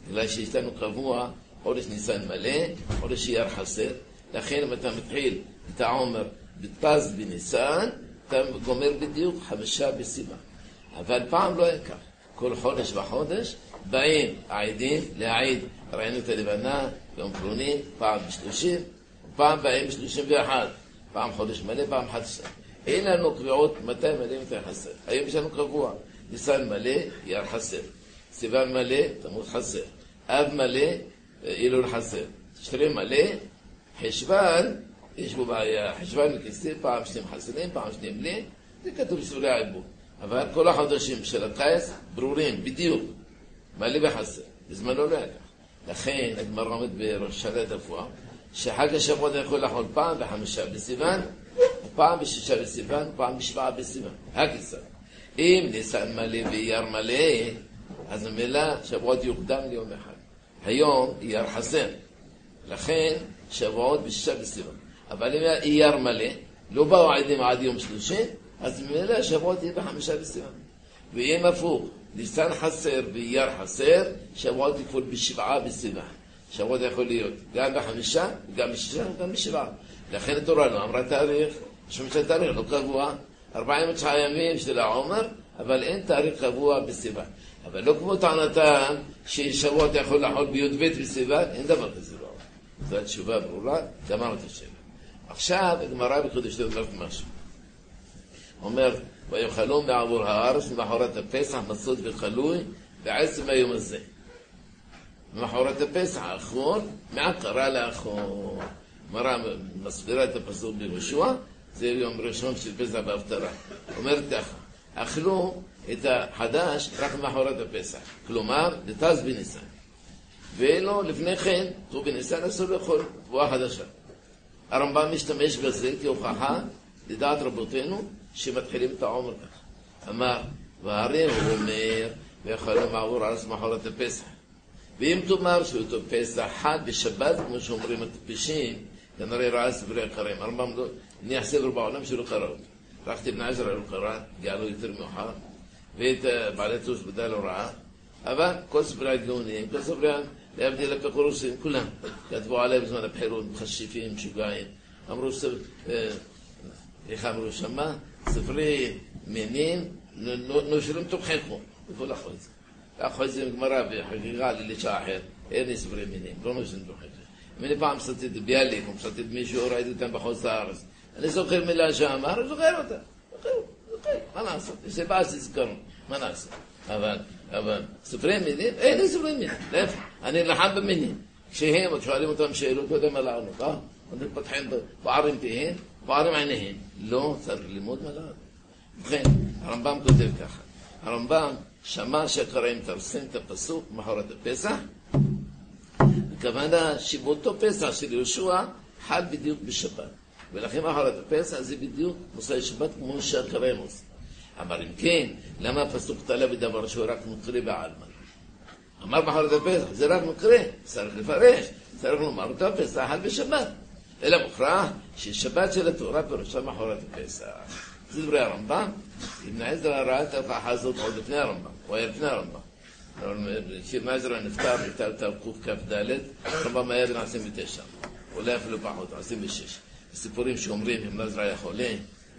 בגלל שיש לנו קבוע חודש ניסן מלא, חודש אייר חסר. לכן אם אתה מתחיל את העומר בפז בניסן, אתה גומר בדיוק חמישה בסיוון. אבל פעם לא היה כך. כל חודש וחודש באים העדים להעיד, ראינו את הלבנה, יום פלוני, פעם בשלושים, פעם באים בשלושים ואחד, פעם חודש מלא, פעם חד שנה. אין לנו קביעות מתי מלא ומתי חסר. היום יש לנו קבוע, ניסן מלא, אייר חסר. סיוון מלא, תמות חסר. אב מלא, אילול חסר. תשרי מלא, חשוון, יש בו בעיה. חשוון וכסלו, פעם שניהם חסרים, פעם שניהם מלא, זה כתוב בספרי העיבוד. אבל כל החודשים של הקיץ ברורים, בדיוק. מלא וחסר. בזמנו לא היה כך. לכן הגמרא עומד בראש שרת רפואה, שחג השבועות יכול לחול פעם בחמישה בסיוון, פעם בשישה בסיוון, פעם בשבעה בסיוון. הקיסר. אם ניסן מלא ואייר מלא, אז ממילא שבועות יוקדם ליום אחד. היום אייר חסר. לכן שבועות בשישה בסיוון. אבל אם אייר מלא, לא באו עדים עד יום שלישי, אז ממילא השבועות יהיה בחמישה בסיוון. ואם הפוך, ניסן חסר ואייר חסר, שבועות יפול בשבעה בסיוון. שבועות יכול להיות גם בחמישה, גם בשישה, גם בשבעה. לכן התורה לא אמרה תאריך, משום שהתאריך לא קבוע, 49 ימים של העומר, אבל אין תאריך קבוע בסיוון. אבל לא כמו טענתם ששבועות יכול לחול בי"ב בסיוון, אין דבר כזה לא. זו התשובה ברורה, גמרנו את השאלה. עכשיו הגמרא בקודש אומרת משהו. אומר, ויאכלו מעבור הארץ למחרת הפסח מסות וחלוי בעצם היום הזה. למחרת הפסח האחרון, מעקרה לאחור. גמרא מסבירה את הפסוק ביהושע, זה יום ראשון של פסח בהפטרה. אומרת ככה, אכלו את החדש רק למחרת הפסח, כלומר, לטז בניסן. ולא, לפני כן, ט"ו בניסן אסור לאכול תבואה חדשה. הרמב"ם משתמש בזה כהוכחה לדעת רבותינו שמתחילים את העומר ככה. אמר, והרי הוא אומר, ויכולים לעבור על מחרת הפסח. ואם תאמר שהוא אותו פסח חד בשבת, כמו שאומרים הטיפשים, כנראה ראה ספרי הקראים. הרמב"ם לא, הניח ספר בעולם שלא קרא אותו. רק תבנה עזרא לא קרא, הגיע לו יותר מאוחר, ואת בעלי טוס ודאי לא ראה. אבל כל ספרי הגאונים, כל ספרי, להבדיל אפיקורוסים, כולם כתבו עליהם בזמן הבחירות, מכשפים, משוגעים. אמרו, איך אמרו שמה? ספרי מינים נושרים תוכחו. איפה לקחו את זה? לקחו את זה מגמרא בחגיגה ללישה אחר. אין לי ספרי מינים, לא נושרים תוכחו. אם אני פעם מצטט ביאליק, או מצטט מישהו, ראיתי אותם בחוץ לארץ. אני זוכר מילה שאמר, אני זוכר אותה. זוכר, זוכר, מה לעשות? יש לי בעיה שזכרנו, מה נעשה? אבל, אבל, ספרי מינים? אין לי ספרי מינים. להפך, אני נלחם במינים. כשהם עוד שואלים אותם שאלות, לא יודע מה לענות, אה? מתפתחים בערים פיהם, בערים עיניהם. לא צריך ללמוד לענות. ובכן, הרמב"ם כותב ככה, הרמב"ם שמע שהקראים תרסים את הפסוק מחרת הפסח, הכוונה שבאותו פסח של יהושע חל בדיוק בשבת. ולכן מחרת הפסח זה בדיוק מוסי שבת כמו שהקראים עושים. אמר אם כן, למה הפסוק תלה בדבר שהוא רק מקרה בעלמא? אמר מחרת הפסח, זה רק מקרה, צריך לפרש, צריך לומר אותו הפסח חל בשבת. אלא מוכרח ששבת של התורה פירושה מחרת הפסח. זה דברי הרמב"ם. אבן עזרא ראה את ההוכחה הזאת עוד לפני הרמב"ם, הוא היה לפני הרמב"ם. כשאבן עזרא נפטר, נפטר תקכ"ד, הרמב"ם היה בן 29, אולי אפילו פחות, 26. סיפורים שאומרים אבן עזרא היה חולה,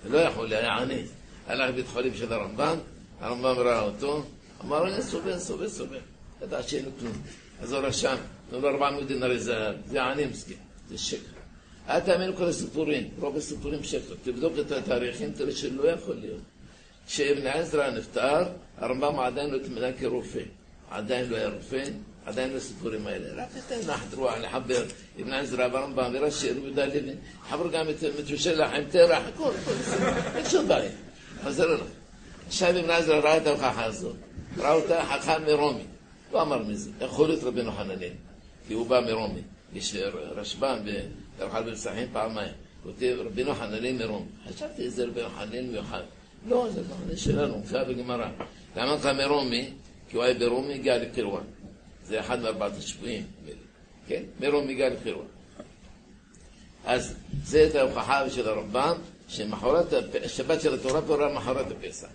ולא היה חולה, היה עני. הלך לבית חולים של הרמב"ם, הרמב"ם ראה אותו, אמר, אני סובל, סובל, סובל. ידע שאין לו כלום. אז הוא רשם, נתנו לו 400 דינרי זהב, זה עני מסכן, זה שקר. אל תאמין כל הסיפורים, רוב הסיפורים שקר. תבדוק את התאריכים, תראה שלא יכול להיות. כשאבן עזרא נפטר, הרמב"ם עדיין לא התמנה כרופא. עדיין לא היה רופא, עדיין לסיפורים האלה, רק ניתן נחת רוח לחבר אבן עזרא ברמב"ם ורש"י ויהודה לוי, חבר גם את מתושלח עם תרח, הכל, אין שום בעיה. זה לא נכון. עכשיו אבן עזרא ראה את ההוכחה הזאת, ראה אותה חכם מרומי, לא אמר מזה, יכול להיות רבנו חננאל, כי הוא בא מרומי. יש רשב"ם ברוך על במסכים פעמיים, כותב רבנו חננאל מרומי. חשבתי איזה רבנו חננאל מיוחד. לא, זה לא שלנו, מופיע בגמרא. למה לך מרומי? כי הוא היה ברומי, הגיע לקרואן. זה אחד מארבעת השבויים, כן? מרומי הגיע לקרואן. אז זה את ההוכחה של הרמב"ם, שמחרת השבת של התורה פורה מחרת הפסח.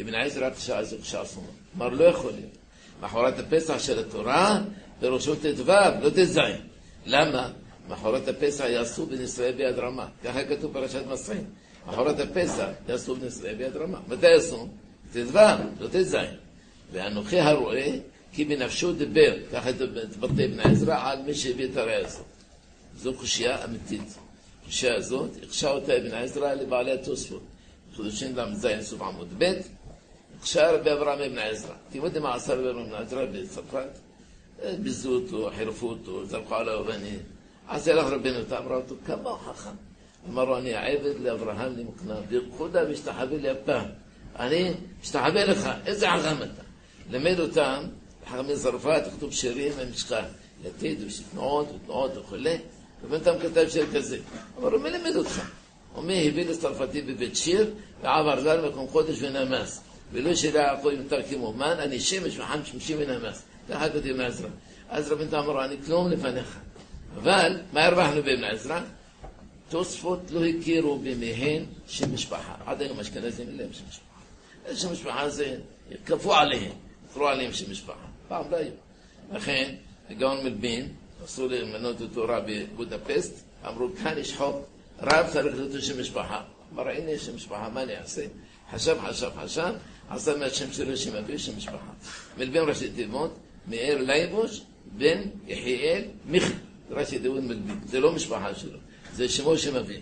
אבן עזרא שאל שאסור. אמר, לא יכול להיות. מחרת הפסח של התורה, פירושו ט"ו, לא ט"ז. למה? מחרת הפסח יעשו בן ישראל ביד רמה. ככה כתוב פרשת מסעים. מחרת הפסח יעשו בן ישראל ביד רמה. מתי יעשו? ט"ו, לא ט"ז. ואנוכי הרואה כי בנפשו דיבר, ככה התבטא בן עזרא, על מי שהביא את הראיה הזאת. זו קושייה אמיתית. הקושייה הזאת, הקשה אותה אבן עזרא לבעלי התוספות. חודשים ל"ז סוף עמוד ב', הקשה רבי אברהם אבן עזרא. יודעים מה עשה רבי אברהם אבן עזרא בצרפת? ביזו אותו, חירפו אותו, זרקו עליו אבנים. עשה לך רבנו אותה, אמרה אותו, כמה הוא חכם. אמר לו, אני עבד לאברהם למקנה, וירקודה וישתחווה לי הפעם. אני משתחווה לך, איזה חכם אתה. למד אותם, חכמי צרפת, כתוב שירים במשכן, יתד ושתנועות ותנועות וכולי, ובינתיים כתב שיר כזה. אמר לו, מי לימד אותך? ומי הביא לצרפתי בבית שיר, ועבר זר מקום חודש ונמס. ולא שירי יעקב יותר כמומן, אני שמש וחם שמשים ונמס. ככה כותב אבן עזרא. עזרא בן אמר, אני כלום לפניך. אבל, מה הרווחנו באבן עזרא? תוספות לא הכירו בימיהן שם משפחה. עד היום אשכנזים אין להם שם משפחה. שם משפחה זה, כפו עליהם, קראו עליהם שם משפחה. פעם לא היו. לכן, הגאון מלבין, עשו למנות אותו רב בבודפסט, אמרו, כאן יש חוק, רב צריך להיות שם משפחה. אמר, הנה שם משפחה, מה אני אעשה? חשב, חשב, חשב, עשה מהשם שלו שם אביו שם משפחה. מלבין ראשי תיבות, מאיר לייבוש, בן יחיאל מיכי. ראשי תיבות מלבין. זה לא משפחה שלו, זה שמו שם אביו.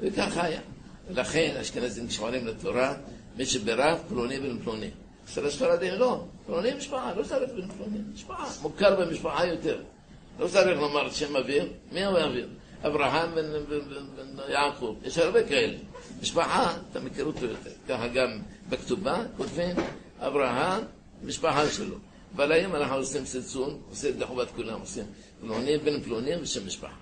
וככה היה. ולכן אשכנזים נשמרים לתורה, מי שברב, פלוני בן פלוני. אצל הספרדים לא, פלוני משפחה, לא צריך בן פלוני, משפחה, מוכר במשפחה יותר. לא צריך לומר שם אביו, מי הוא אביו? אברהם בן, בן, בן, בן יעקב, יש הרבה כאלה. משפחה, אתה מכיר אותו יותר. ככה גם בכתובה כותבים אברהם, משפחה שלו. היום אנחנו עושים סלסון, עושים את חובת כולם, עושים פלוני בן פלוני ושם משפחה.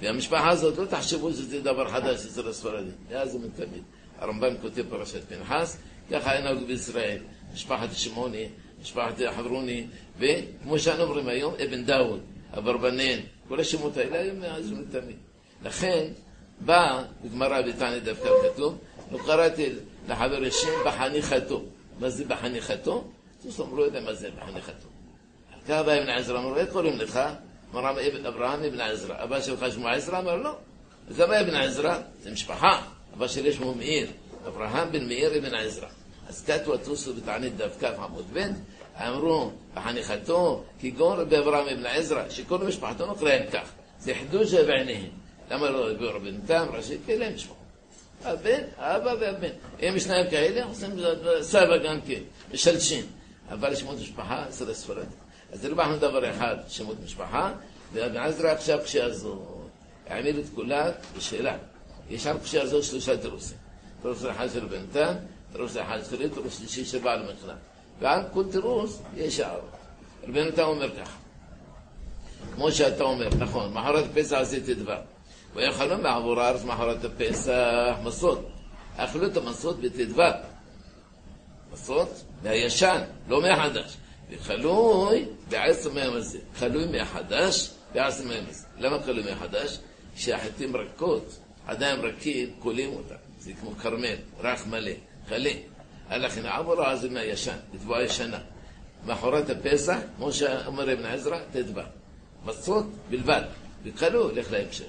והמשפחה הזאת, לא תחשבו שזה דבר חדש אצל הספרדים, מאז ומתמיד. הרמב"ם כותב פרשת פנחס, ככה היה נהוג בישראל. משפחת שמעוני, משפחת חברוני, וכמו שאנו אומרים היום, אבן דאוד, אברבנאל, כל השמות האלה היו מאז ומתמיד. לכן, בא בגמרא בתענית דווקא כתוב, לא קראתי לחבר השם בחניכתו. מה זה בחניכתו? סוסום לא יודע מה זה בחניכתו. ככה בא אבן עזרא, אמרו, איך קוראים לך? אמר אברהם אבן עזרא. אבא שלך שמו עזרא? אמר לא. זה בא אבן עזרא, זה משפחה. אבא שלי שמו מאיר. אברהם בן מאיר אבן עזרא. אז כתבו הטוסו בתענית דף כ עמוד ב', אמרו בחניכתו, כגון רבי אברהם אבן עזרא, שכל משפחתו נקראים כך. זה חידוש בעיניהם. למה לא הביאו רבנתם, ראשי, כי להם משפחות. הבן, האבא והבן. אם שניים כאלה, עושים סבא גם כן, משלשים. אבל שמות משפחה אצל הספרד. אז הרווחנו דבר אחד, שמות משפחה, ואבן עזרא עכשיו כשהזו העמיד את כולה בשאלה. יש על כשהזו שלושה תירוסים. תירוס אחד של בנתם, תירוס אחד שלי, תירוס שלישי של בעל מכנע. ועל כל תירוס יש הערה. רבנו תם אומר ככה, כמו שאתה אומר, נכון, מחרת פסח עשיתי דבר. ויאכלו מעבור הארץ מחרת הפסח מסות. אכלו את המסות בט"ו. מסות מהישן, לא מהחדש. וחלוי בעצם היום הזה. חלוי מהחדש בעצם היום הזה. למה חלוי מהחדש? כשהחיטים רכות, עדיין רכים, כולים אותם. זה כמו כרמל, רך מלא, חלה. לכן עבור אז מהישן, תתבוע ישנה. מאחורת הפסח, כמו שאומר אבן עזרא, ט"ו. מסות בלבד. וקלו, לך להמשך.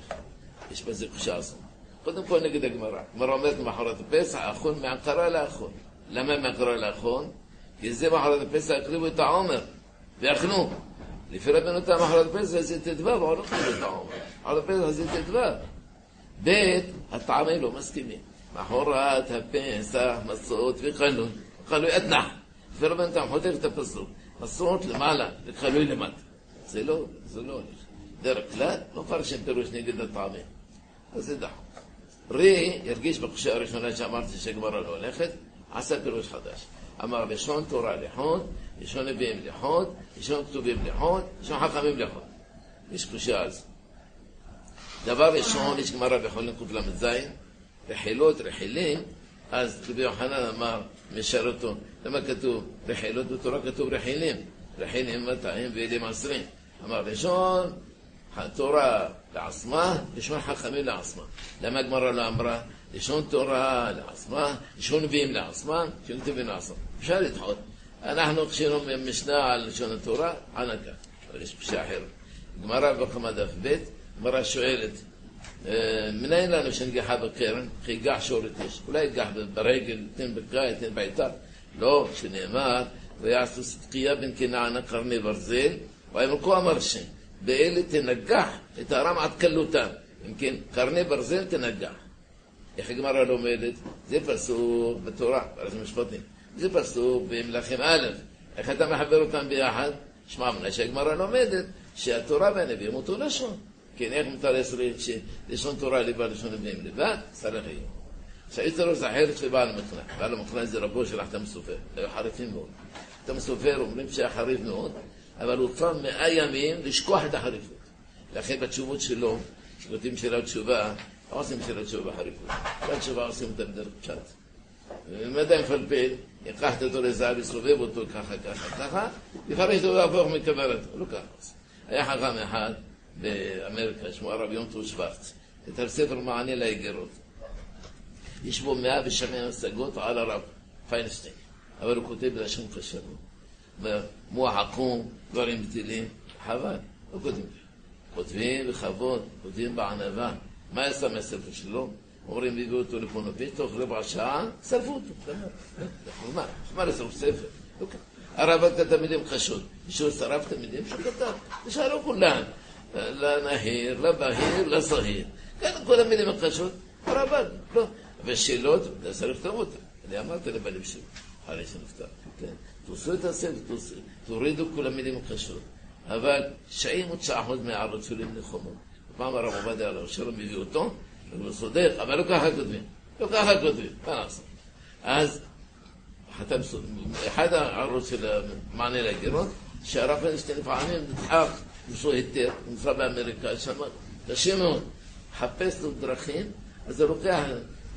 יש בזה קושה הזאת. קודם כל נגד הגמרא. הגמרא אומרת מאחורת הפסח, אכון מעקרה לאכון. למה מעקרה לאכון? כי זה מאחורת הפסח הקריבו את העומר, ואכלו. לפי רבנו תם מאחורת הפסח זה ט"ו, אבל לא קריבו את העומר. מאחורת הפסח זה ט"ו. ב', הטעמים לא מסכימים. מאחורת הפסח, מסעות וחלוי. חלוי אתנח. לפי רבנו תם חותך את הפסוק. מסעות למעלה, וחלוי למטה. זה לא, זה לא הולך. דרך כלל, לא מפרשים פירוש נגד הטעמים. אז זה דחוק. רי הרגיש בחושי הראשונה שאמרתי שהגמרא לא הולכת, עשה פירוש חדש. אמר לשון תורה לחוד, לשון נביאים לחוד, לשון כתובים לחוד, לשון חכמים לחוד. יש קושייה על זה. דבר ראשון, יש גמרא בחולין קל"ז, רחילות, רחילים, אז רבי יוחנן אמר, משאל אותו, למה כתוב רחילות בתורה כתוב רחילים? רחילים 200 ואלים עשרים. אמר ראשון, התורה לעצמה, לשון חכמים לעצמה. למה הגמרא לא אמרה לשון תורה לעצמה, לשון נביאים לעצמם, לשון כתובים לעצמם? אפשר לדחות. אנחנו כשלומדים משנה על לשון התורה, ענקה, אבל יש פשיעה אחרת. גמרא בחמה דף ב', גמרא שואלת, מנין לנו שנגחה בקרן? כי יגח שורט יש. אולי יגח ברגל, תן בקרע, תן בעיטה. לא, שנאמר, ויעשו צדקיה בן כנענה קרני ברזל, וימלכו המרשים. באלה תנגח את הארם עד קלותם. אם כן, קרני ברזל תנגח. איך הגמרא לומדת? זה פסוק בתורה, פרש משפטים. זה פסוק במלכים א', איך אתה מחבר אותם ביחד? שמע מנה שהגמרא לומדת שהתורה והנביאים אותו לשון. כן, איך מותר לישראל שלשון תורה לבד, לשון נביאים לבד? צריך היום. עכשיו, יש תירוץ אחרת של בעל המתנה. בעל המתנה זה רבו של החתם סופר, היו חריפים מאוד. החתם סופר אומרים שהיה חריף מאוד, אבל הוא צם מאה ימים לשכוח את החריפות. לכן בתשובות שלו, כשכותבים שאלת תשובה, לא עושים שאלת תשובה בחריפות. שאלת תשובה עושים אותה בדרך פשט. אם אדם מפלפל, ייקח אותו לזהב, יסובב אותו ככה, ככה, ככה, יפרש אותו להפוך מכוונתו. לא ככה. היה חכם אחד באמריקה, שמו הרב יום טור שוורץ, כתב ספר מענה לאיגרות. יש בו מאה ושמונה השגות על הרב פיינשטיין, אבל הוא כותב בלשון קשה. מוח עקום, דברים בטילים, חבל, לא כותבים. כותבים בכבוד, כותבים בענווה. מה יעשה מהספר שלו? אומרים, הביאו אותו לפונוביץ', תוך רבע שעה, שרפו אותו. מה? מה לשרוף ספר? הרב את התלמידים חשוד. מישהו שרף תלמידים כתב. נשארו כולם. לנהיר, לבהיר, לזהיר. כן, כל המילים החשוד. הרב לא. ושאלות, צריך לכתוב אותן. אני אמרתי לבנים שלי, אחרי שנפטר. תעשו את הספר, תורידו כל המילים הקשות. אבל 99% מהערות שלי נכונות. פעם הרב עובדיה עליו, שלום הביא אותו, הוא צודק, אבל לא ככה כותבים. לא ככה כותבים, מה לעשות? אז אחד הערות של המענה לגירות, שהרב פלסטין לפעמים נדחק, למצוא היתר, נמצא באמריקה, שם קשה מאוד. חפש לו דרכים, אז הוא לוקח,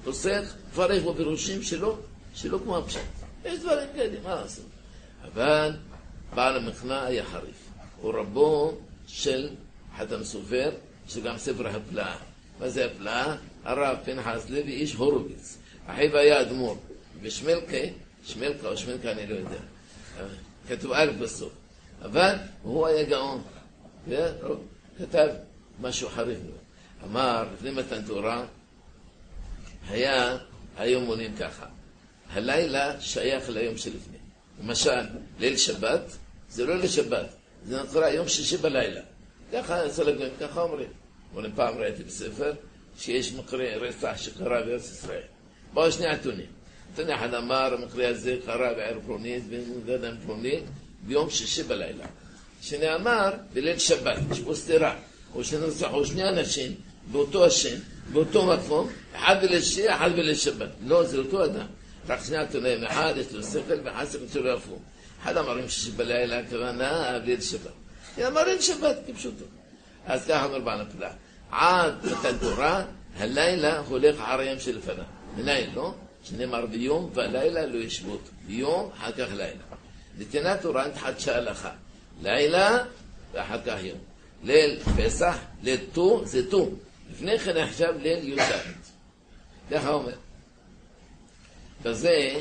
פוסק, בו פירושים שלו, שלא כמו הפשט. יש דברים כאלה, מה לעשות? אבל בעל המכנע היה חריף. הוא רבו של חתם סופר, שגם ספר הפלאה. מה זה הפלאה? הרב פנחס לוי, איש הורוביץ. אחיו היה אדמו"ר. ושמלקה, שמלקה או שמלקה, אני לא יודע. כתוב א' בסוף. אבל הוא היה גאון. כתב משהו חריף מאוד. אמר, לפני מתן תורה, היה, היו מונים ככה. הלילה שייך ליום שלפני. למשל, ליל שבת, זה לא ליל שבת, זה נקרא יום שישי בלילה. ככה הגויים, ככה אומרים. אומרים, פעם ראיתי בספר שיש מקרה רצח שקרה בארץ ישראל. באו שני עתונים. עתון אחד אמר, המקרה הזה קרה בערב פלונית, בגדם פלונית, ביום שישי בלילה. שני אמר, בליל שבת, יש פה סתירה. או שנרצחו שני אנשים באותו השם, באותו מקום, אחד בליל שישי, אחד בליל שבת. לא, זה אותו אדם. רק שני עיתונאים, אחד יש לו שכל ואחד שכל שלו הפוך. אחד אמרים שבלילה הכוונה בליל שבת. אמרים שבת כפשוטו. אז ככה אומר בעל הפלאה. עד מתן תורה, הלילה הולך אחרי היום שלפניו. מניין לא? שנאמר ביום והלילה לא ישבות. ביום, אחר כך לילה. נתינת תורה נתחדשה הלכה. לילה ואחר כך יום. ליל פסח, ליל ט"ו, זה ט"ו. לפני כן עכשיו ליל י"ד. ככה אומר. בזה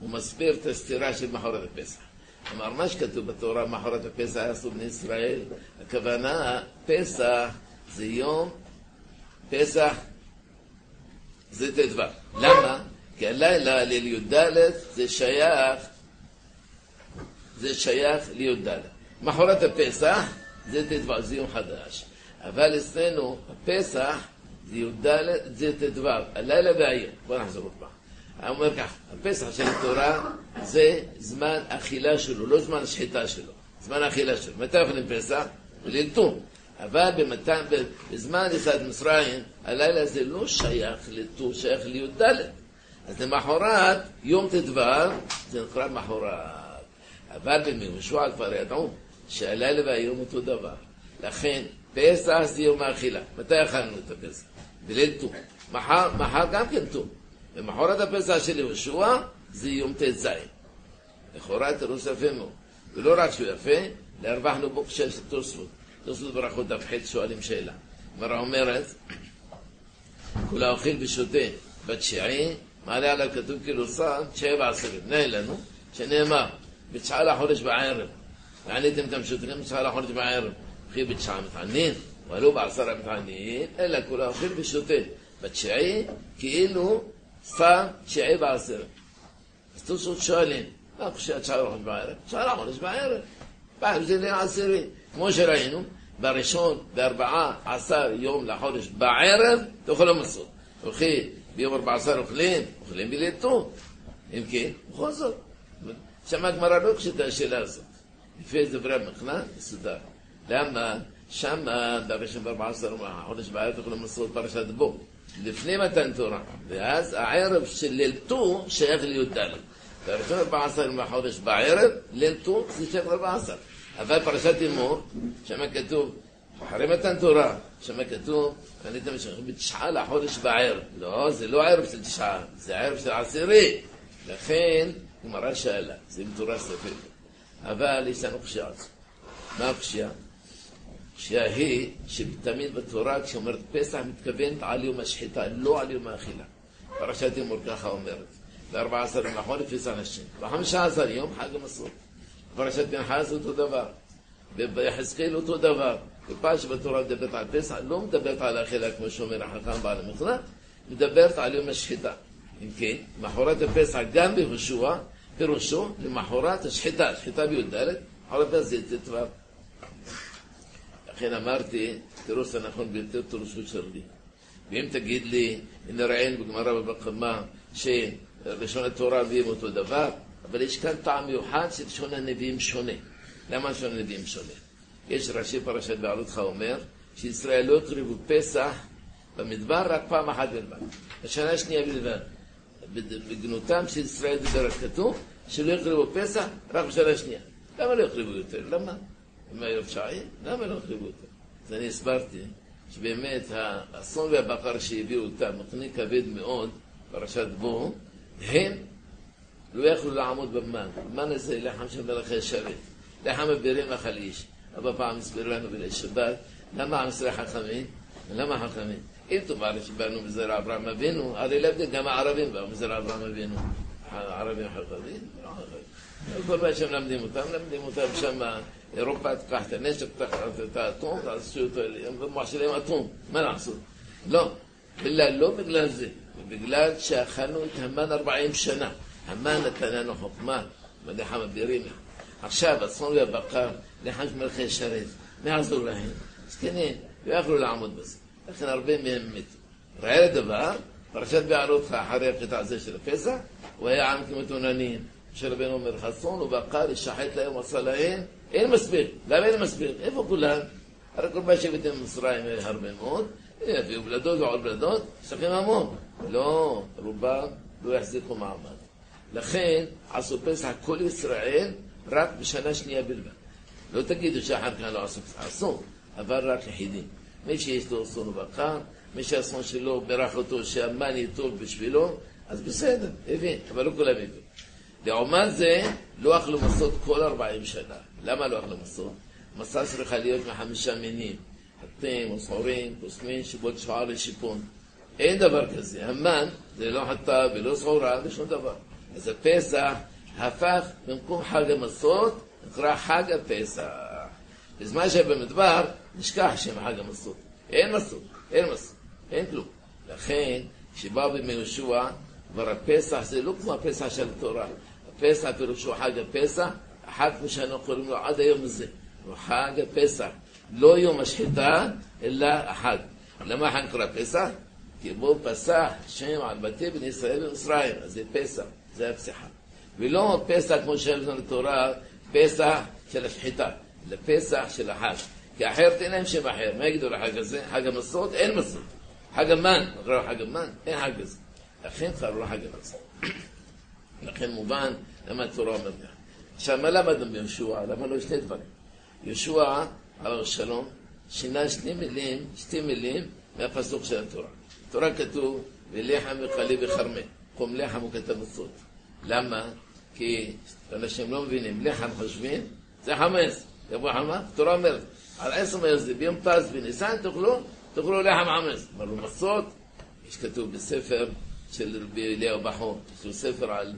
הוא מסביר את הסתירה של מחרת הפסח. כלומר, מה שכתוב בתורה, מחרת הפסח עשו בני ישראל, הכוונה, פסח זה יום, פסח זה ט"ו. למה? כי הלילה ליל י"ד זה שייך, זה שייך לי"ד. מחרת הפסח זה ט"ו, זה יום חדש. אבל אצלנו, הפסח זה י"ד, זה ט"ו, הלילה והיום. בוא נחזור עוד אומר כך, הפסח של התורה זה זמן אכילה שלו, לא זמן השחיטה שלו. זמן האכילה שלו. מתי אוכלים פסח? לט"ו. אבל במתן, בזמן ניסת מצרים, הלילה הזה לא שייך לט"ו, שייך לי"ד. אז למחרת, יום ט"ו, זה נקרא מחרת. אבל במיהושע כבר ידעו שהלילה והיום אותו דבר. לכן, פסח זה יום האכילה. מתי אכלנו את הפסח? בליל ט"ו. מחר, מחר גם כן ט"ו. ומחרת הפסח של יהושע זה יום ט"ז. לכאורה תירוץ יפה מאוד. ולא רק שהוא יפה, להרווחנו בו של תוספות. תוספות ברכות דף שואלים שאלה. הגמרא אומרת, כולה אוכל ושותה בתשיעי, מעלה עליו כתוב כאילו שר, תשעה ועשרים. נהיה לנו, שנאמר, בתשעה לחודש בערב. ועניתם את המשותרים בתשעה לחודש בערב. וכי בתשעה מתענין, ולא בעשרה מתענין, אלא כולה אוכל ושותה בתשיעי, כאילו שר תשיעי ועשרים. אז תוספות שואלים, מה חושב תשעה לחודש בערב? תשעה לחודש בערב. פעם זה ליל עשירי. כמו שראינו, בראשון, בארבעה עשר יום לחודש בערב, תאכלו מסות. הולכים ביום ארבע עשר אוכלים, אוכלים בליל טוב. אם כן, בכל זאת. שם הגמרא לא הקשתה את השאלה הזאת. לפי דברי המכנע, מסודר. למה? שם בראשון בארבע עשר חודש בערב תאכלו מסות פרשת בו. לפני מתן תורה. ואז הערב של ליל ט"ו שייך לי"ד. בראשון ארבע עשר לחודש בערב, ליל ט"ו זה שייך לארבע עשר. אבל פרשת אמור, שם כתוב, אחרי מתן תורה, שם כתוב, קניתם משכים בתשעה לחודש בערב. לא, זה לא ערב של תשעה, זה ערב של עשירי. לכן, גמרא שאלה, זה בתורה ספק. אבל יש לנו קשייה. מה הקשייה? הקשייה היא שתמיד בתורה כשאומרת פסח מתכוונת על יום השחיטה, לא על יום האכילה. פרשת אמור ככה אומרת. ב-14 לחודש פסח נשים. ב-15 יום חג המסורת. פרשת פנחס אותו דבר, וביחזקאל אותו דבר. בפעם שבתורה מדברת על פסח, לא מדברת על האכילה כמו שאומר החכם בעל המכנע, מדברת על יום השחיטה. אם כן, מחרת הפסח גם ביהושע, פירושו למחרת השחיטה, השחיטה בי"ד, מחרת הפסח זה ט"ו. לכן אמרתי, תירוץ הנכון ביותר תירוצו של לי. ואם תגיד לי, הנה ראינו בגמרא ובקמה, שראשון התורה מביאים אותו דבר, אבל יש כאן טעם מיוחד שלשון הנביאים שונה. למה לשון הנביאים שונה? יש ראשי פרשת בעלותך אומר שישראל לא הקריבו פסח במדבר רק פעם אחת בלבד. בשנה השנייה בלבד. בגנותם של ישראל דיבר כתוב שלא יקריבו פסח רק בשנה השנייה. למה לא יקריבו יותר? למה? היו פשעים? למה לא יקריבו יותר? אז אני הסברתי שבאמת האסון והבקר שהביאו אותם, מחנה כבד מאוד, פרשת בו, הם לא יכלו לעמוד במן. המן הזה לחם של מלאכי שרת. לחם מבירים אכל איש. הרבה פעם הסבירו לנו בליל שבת, למה עם ישראל חכמים? למה חכמים? אם תאמר שבאנו מזרע אברהם אבינו, הרי להבדיל גם הערבים באו מזרע אברהם אבינו. הערבים חכמים? כל מה שהם למדים אותם, למדים אותם שם, אירופה תקח את הנשק, את האטום, תעשו אותו, הם מכשירים אטום, מה לעשות? לא, לא בגלל זה, בגלל שאכלנו את המן 40 שנה. המן נתן לנו חוכמה, מלאכה מבירים. עכשיו, הצאן והבקר, לחם מלכי שרת, מה יעזור להם? זקנים, לא יכלו לעמוד בזה. לכן הרבה מהם מתו. ראה לדבר, פרשת בעלותך אחרי הקטע הזה של הפסח, הוא היה עם כמתוננים. משה רבנו אומר, חסון ובקר ישחט להם ועשה להם, אין מספיק. למה אין מספיק? איפה כולם? הרי כל מה שהבאתם במצרים הרבה מאוד, הביאו בלדות ועוד בלדות, צריכים המון. לא, רובם לא יחזיקו מעמד. לכן עשו פסח כל ישראל רק בשנה שנייה בלבד. לא תגידו שאחר כך לא עשו פסח, עשו, אבל רק יחידים. מי שיש לו אסון ובקר, מי שהאסון שלו בירך אותו שהמן יהיה טוב בשבילו, אז בסדר, הבין, אבל לא כולם הבינו. לעומת זה, לא אכלו מסות כל ארבעים שנה. למה לא אכלו מסות? מסה צריכה להיות מחמישה מינים. חטים, סחורים, קוסמין, שיבות שוער ושיפון. אין דבר כזה. המן זה לא חטא ולא סחורה ושום דבר. אז הפסח הפך במקום חג המסות, נקרא חג הפסח. בזמן שבמדבר נשכח שם חג המסות. אין מסות, אין מסות, אין כלום. לכן, כשבאו בימי יהושע, כבר הפסח זה לא כמו הפסח של התורה. הפסח פירושו חג הפסח, החג כמו שאנחנו קוראים לו עד היום הזה. הוא חג הפסח. לא יום השחיטה, אלא החג. למה החג נקרא פסח? כי בו פסח שם על בתי בני ישראל במצרים, אז זה פסח. זה הפסחה. ולא פסח כמו שאומרים בתורה, פסח של השחיטה, לפסח של החג. כי אחרת אין להם שם אחר. מה יגידו לחג הזה? חג המסורת? אין מסורת. חג המן, לא חג המן, אין חג הזה. לכן קראו לו חג המסורת. לכן מובן למה התורה אומרת. עכשיו, מה למדנו ביהושע? למדנו שני דברים. יהושע, עליו שלום, שינה שני מילים, שתי מילים מהפסוק של התורה. בתורה כתוב, ולחם וחלי וחרמה. חום לחם הוא כתב בסוד. למה? כי אנשים לא מבינים, לחם חושבים, זה חמץ. יבוא חמה, התורה אומרת, על עשר מרזי, ביום פז בניסן תאכלו, תאכלו לחם חמץ. אמרנו מסות, יש כתוב בספר של רבי אליהו בחור, לו ספר על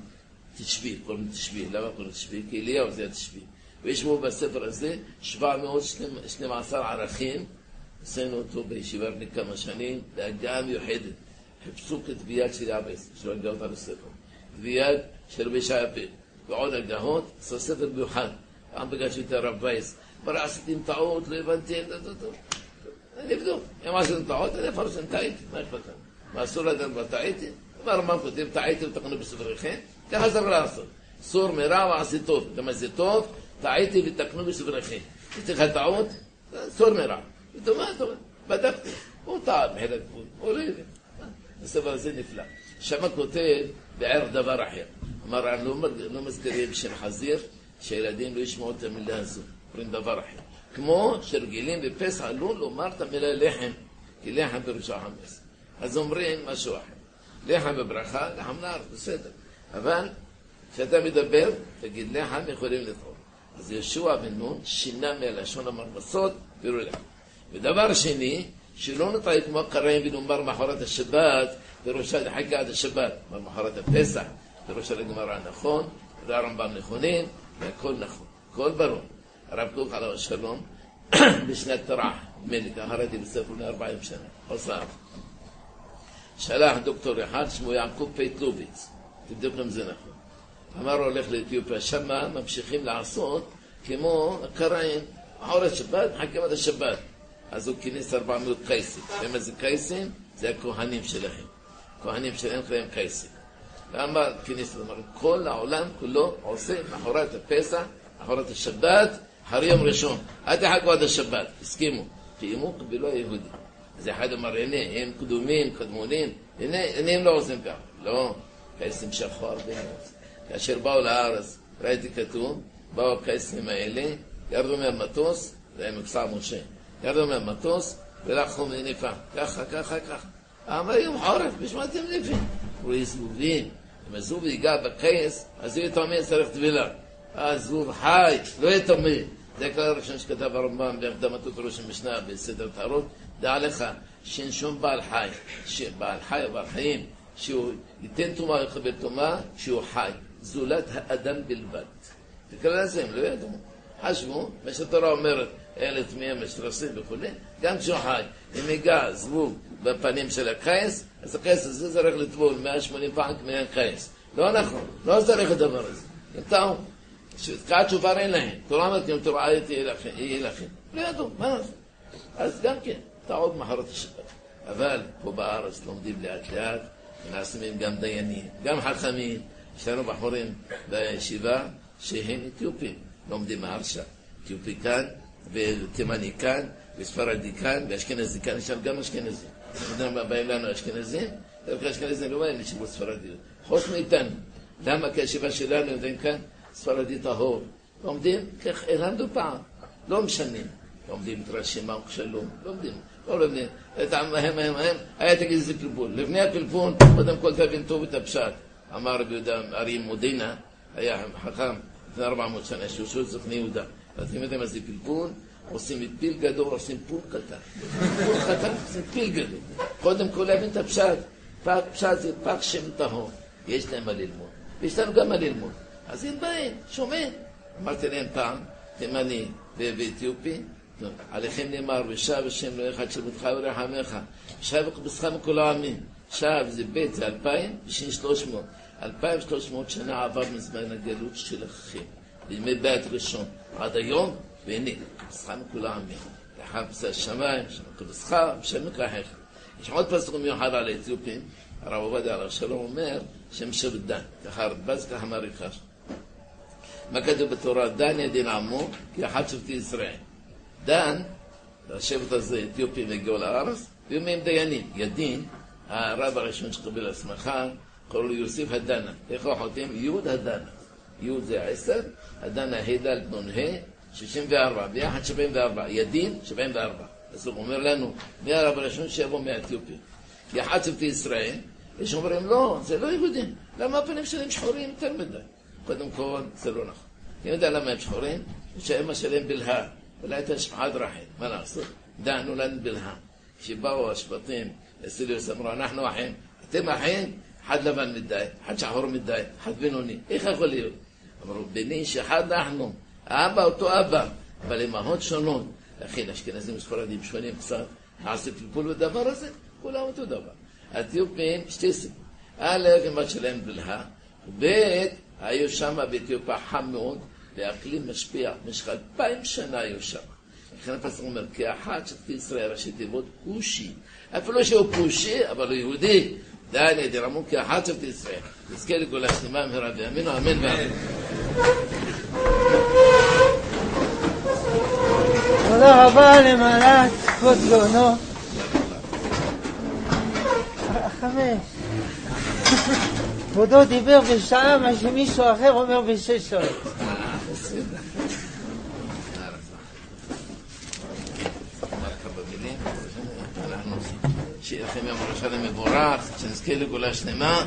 תשבי, קוראים תשבי, למה קוראים תשבי? כי אליהו זה התשבי. ויש בו בספר הזה 712 ערכים, עשינו אותו בישיבה לפני כמה שנים, בהגעה מיוחדת. חיפשו כתביעת של יעבס, של הגאות על הספר. כתביעת של רבי הפה, ועוד הגהות, עשו ספר מיוחד. פעם פגשתי את הרב וייס, אמר, עשיתם טעות, לא הבנתי, אני אבדוק. אם עשיתם טעות, אני אפרסם, טעיתי, מה אכפת לנו? מה אסור לדעת מה טעיתי? מה כותב, טעיתם, תקנו בספריכם? ככה צריך לעשות. סור מרע ועשי טוב. גם זה טוב, טעיתי ותקנו בספריכם. יש לך טעות, סור מרע. וטובה, טובה. בדקתי. הוא טעה בחלק גבול, לא הבין. הספר הזה נפלא. שם כותב בערך דבר אחר. אמר, אני לא מזכירים בשם חזיר, שהילדים לא ישמעו את המילה הזו. אומרים דבר אחר. כמו שרגילים בפסח עלול לומר את המילה לחם, כי לחם פירושו חמץ. אז אומרים משהו אחר. לחם בברכה, לחם נער, בסדר. אבל כשאתה מדבר, תגיד לחם, יכולים לטעום. אז יהושע בן נון שינה מהלשון המרמסות, פירו לחם. ודבר שני, שלא נטעה כמו קראים ונאמר מחרת השבת, פירושה לחכה עד השבת, מחרת הפסח, פירושה לגמרא נכון, והרמב"ם נכונים, והכל נכון, הכל ברור. הרב קוק עליו השלום, בשנת תרח, נדמה לי, ראיתי בספר לפני 40 שנה, עושה. שלח דוקטור אחד, שמו יעקב פייטלוביץ, תבדוק אם זה נכון. אמר הולך לאתיופיה, שמה ממשיכים לעשות כמו הקראים, מחרת שבת, מחכים עד השבת. אז הוא כינס 400 קייסים. ומה זה קייסים? זה הכהנים שלהם. כהנים שלהם קוראים קייסים. למה כינס? כל העולם כולו עושה מחרת הפסח, מחרת השבת, אחרי יום ראשון. אל תחכו עד השבת. הסכימו. קיימו קבילו היהודי. אז אחד אמר, הנה, הם קדומים, קדמונים, הנה, הנה הם לא עושים ככה. לא, קייסים שכחו הרבה מאוד. כאשר באו לארץ, ראיתי כתוב, באו הקייסים האלה, ירדו מהמטוס, זה היה מבצע משה. ירדו מהמטוס ולקחו מניפה, ככה, ככה, ככה. אמר יום חורף, בשביל מה אתם ניפים? הוא זבובים, אם הזבוב ייגע בקייס, אז הוא יטמא, צריך טבילה. הזבוב חי, לא יטמא. זה הכלל הראשון שכתב הרמב"ם בהקדמתו ראש המשנה בסדר טהרות. דע לך שאין שום בעל חי, בעל חי או בעל חיים, שהוא ייתן טומאה ויקבל טומאה, שהוא חי, זולת האדם בלבד. את הכלל הזה הם לא ידעו. חשבו, מה שהתורה אומרת, אלף מאה משרסים וכולי, גם כשהוא חי, אם ייגע זבוב בפנים של הקייס, אז הקייס הזה צריך לטבול 180 פעם כמי הקייס. לא נכון, לא את הדבר הזה. טעו. תקעת שופר אין להם. תורה אומרת, אם תורה יהיה לכם. לא ידעו, מה נעשה? אז גם כן, טעות מחרת השבת. אבל פה בארץ לומדים לאט לאט, ונעשים גם דיינים, גם חכמים. יש לנו בחורים בישיבה שהם אתיופים, לומדים מהרש"א. אתיופי כאן, ותימני כאן, וספרדי כאן, ואשכנזי כאן, יש שם גם אשכנזים. אתה יודע מה באים לנו אשכנזים? דווקא אשכנזים לא באים לישיבות ספרדיות. חוץ מאיתנו. למה? כי הישיבה שלנו, יודעים כאן, ספרדי טהור. לומדים, כך למדו פעם. לא משנים. לומדים את רש"י מרק שלום, לומדים. לא לומדים. הם, הם, הם, היה תגיד איזה פלפול. לפני הפלפול, קודם כל תבין טוב את הפשט. אמר רבי יהודה ארי מודינה, היה חכם לפני 400 שנה, שהוא שואל זוכני יהודה. אתם יודעים מה זה פלפול? עושים מפיל גדול, עושים פול קטן. פול קטן, עושים פיל גדול. קודם כל להבין את הפשט. פשט זה פח שם טהור. יש להם מה ללמוד. ויש לנו גם מה ללמוד. אז הם באים, שומעים. אמרתי להם פעם, תימני ואתיופי, עליכם נאמר, ושב השם לא אחד של בתך ורחמך, ושב וקבצך מכל העמים. שב זה בית, זה אלפיים, ושין שלוש מאות. אלפיים שלוש מאות שנה עבר מזמן הגלות שלכם. בימי בית ראשון. עד היום, והנה, קבצך מכל העמים. לאחר פסי השמיים, קבצך, ושם מקרחך. יש עוד פסוק מיוחד על האתיופים, הרב עובדיה עליו שלום אומר, שם שבדן. ככה הרבז, ככה מעריכה. מה כתוב בתורה? דן ידין עמו, כי אחד שבטי ישראל. דן, השבט הזה, אתיופים הגיעו לארץ, והיו מהם דיינים. ידין, הרב הראשון שקיבל הסמכה, קוראים לו יוסיף הדנה. איך הוא חותם? יוד הדנה. יוד זה עשר, הדנה ה' ד' נ' ה', 64, ביחד 74. ידין, 74. אז הוא אומר לנו, מי הרב הראשון שיבוא מאתיופיה? כי שבטי ישראל, יש אומרים, לא, זה לא יהודים. למה הפנים שלהם שחורים יותר מדי? קודם כל, זה לא נכון. אני יודע למה הם שחורים? שהאמא שלהם בלהה. שפחת רחל, מה לעשות? דן נולד בלהה. כשבאו השבטים לסיליוס אמרו, אנחנו אחים, אתם אחים? אחד לבן מדי, אחד שחור מדי, אחד בינוני. איך יכול להיות? אמרו, בני שאחד אנחנו, האבא אותו אבא, אבל אמהות שונות. לכן אשכנזים וספרדים שונים קצת, נעשה פלפול בדבר הזה, כולם אותו דבר. האתיופים, שתי סיבות. א', אמא שלהם בלהה, ב', היו שם באתיופיה חם מאוד, והאקלים משפיע, במשך אלפיים שנה היו שם. לכן הפסוק אומר, כאחד שבטי ישראל ראשי תיבות כושי. אפילו שהוא כושי, אבל הוא יהודי. דני ידירמו כאחד שבטי ישראל. נזכה לגאולה שלמה מהרה בימינו, אמן ואמן. תודה רבה למעלת כבוד גאונו. חמש. כבודו דיבר בשעה מה שמישהו אחר אומר בשש שעות. שיהיה לכם יום ראשון המבורך, שנזכה לגאולה שלמה.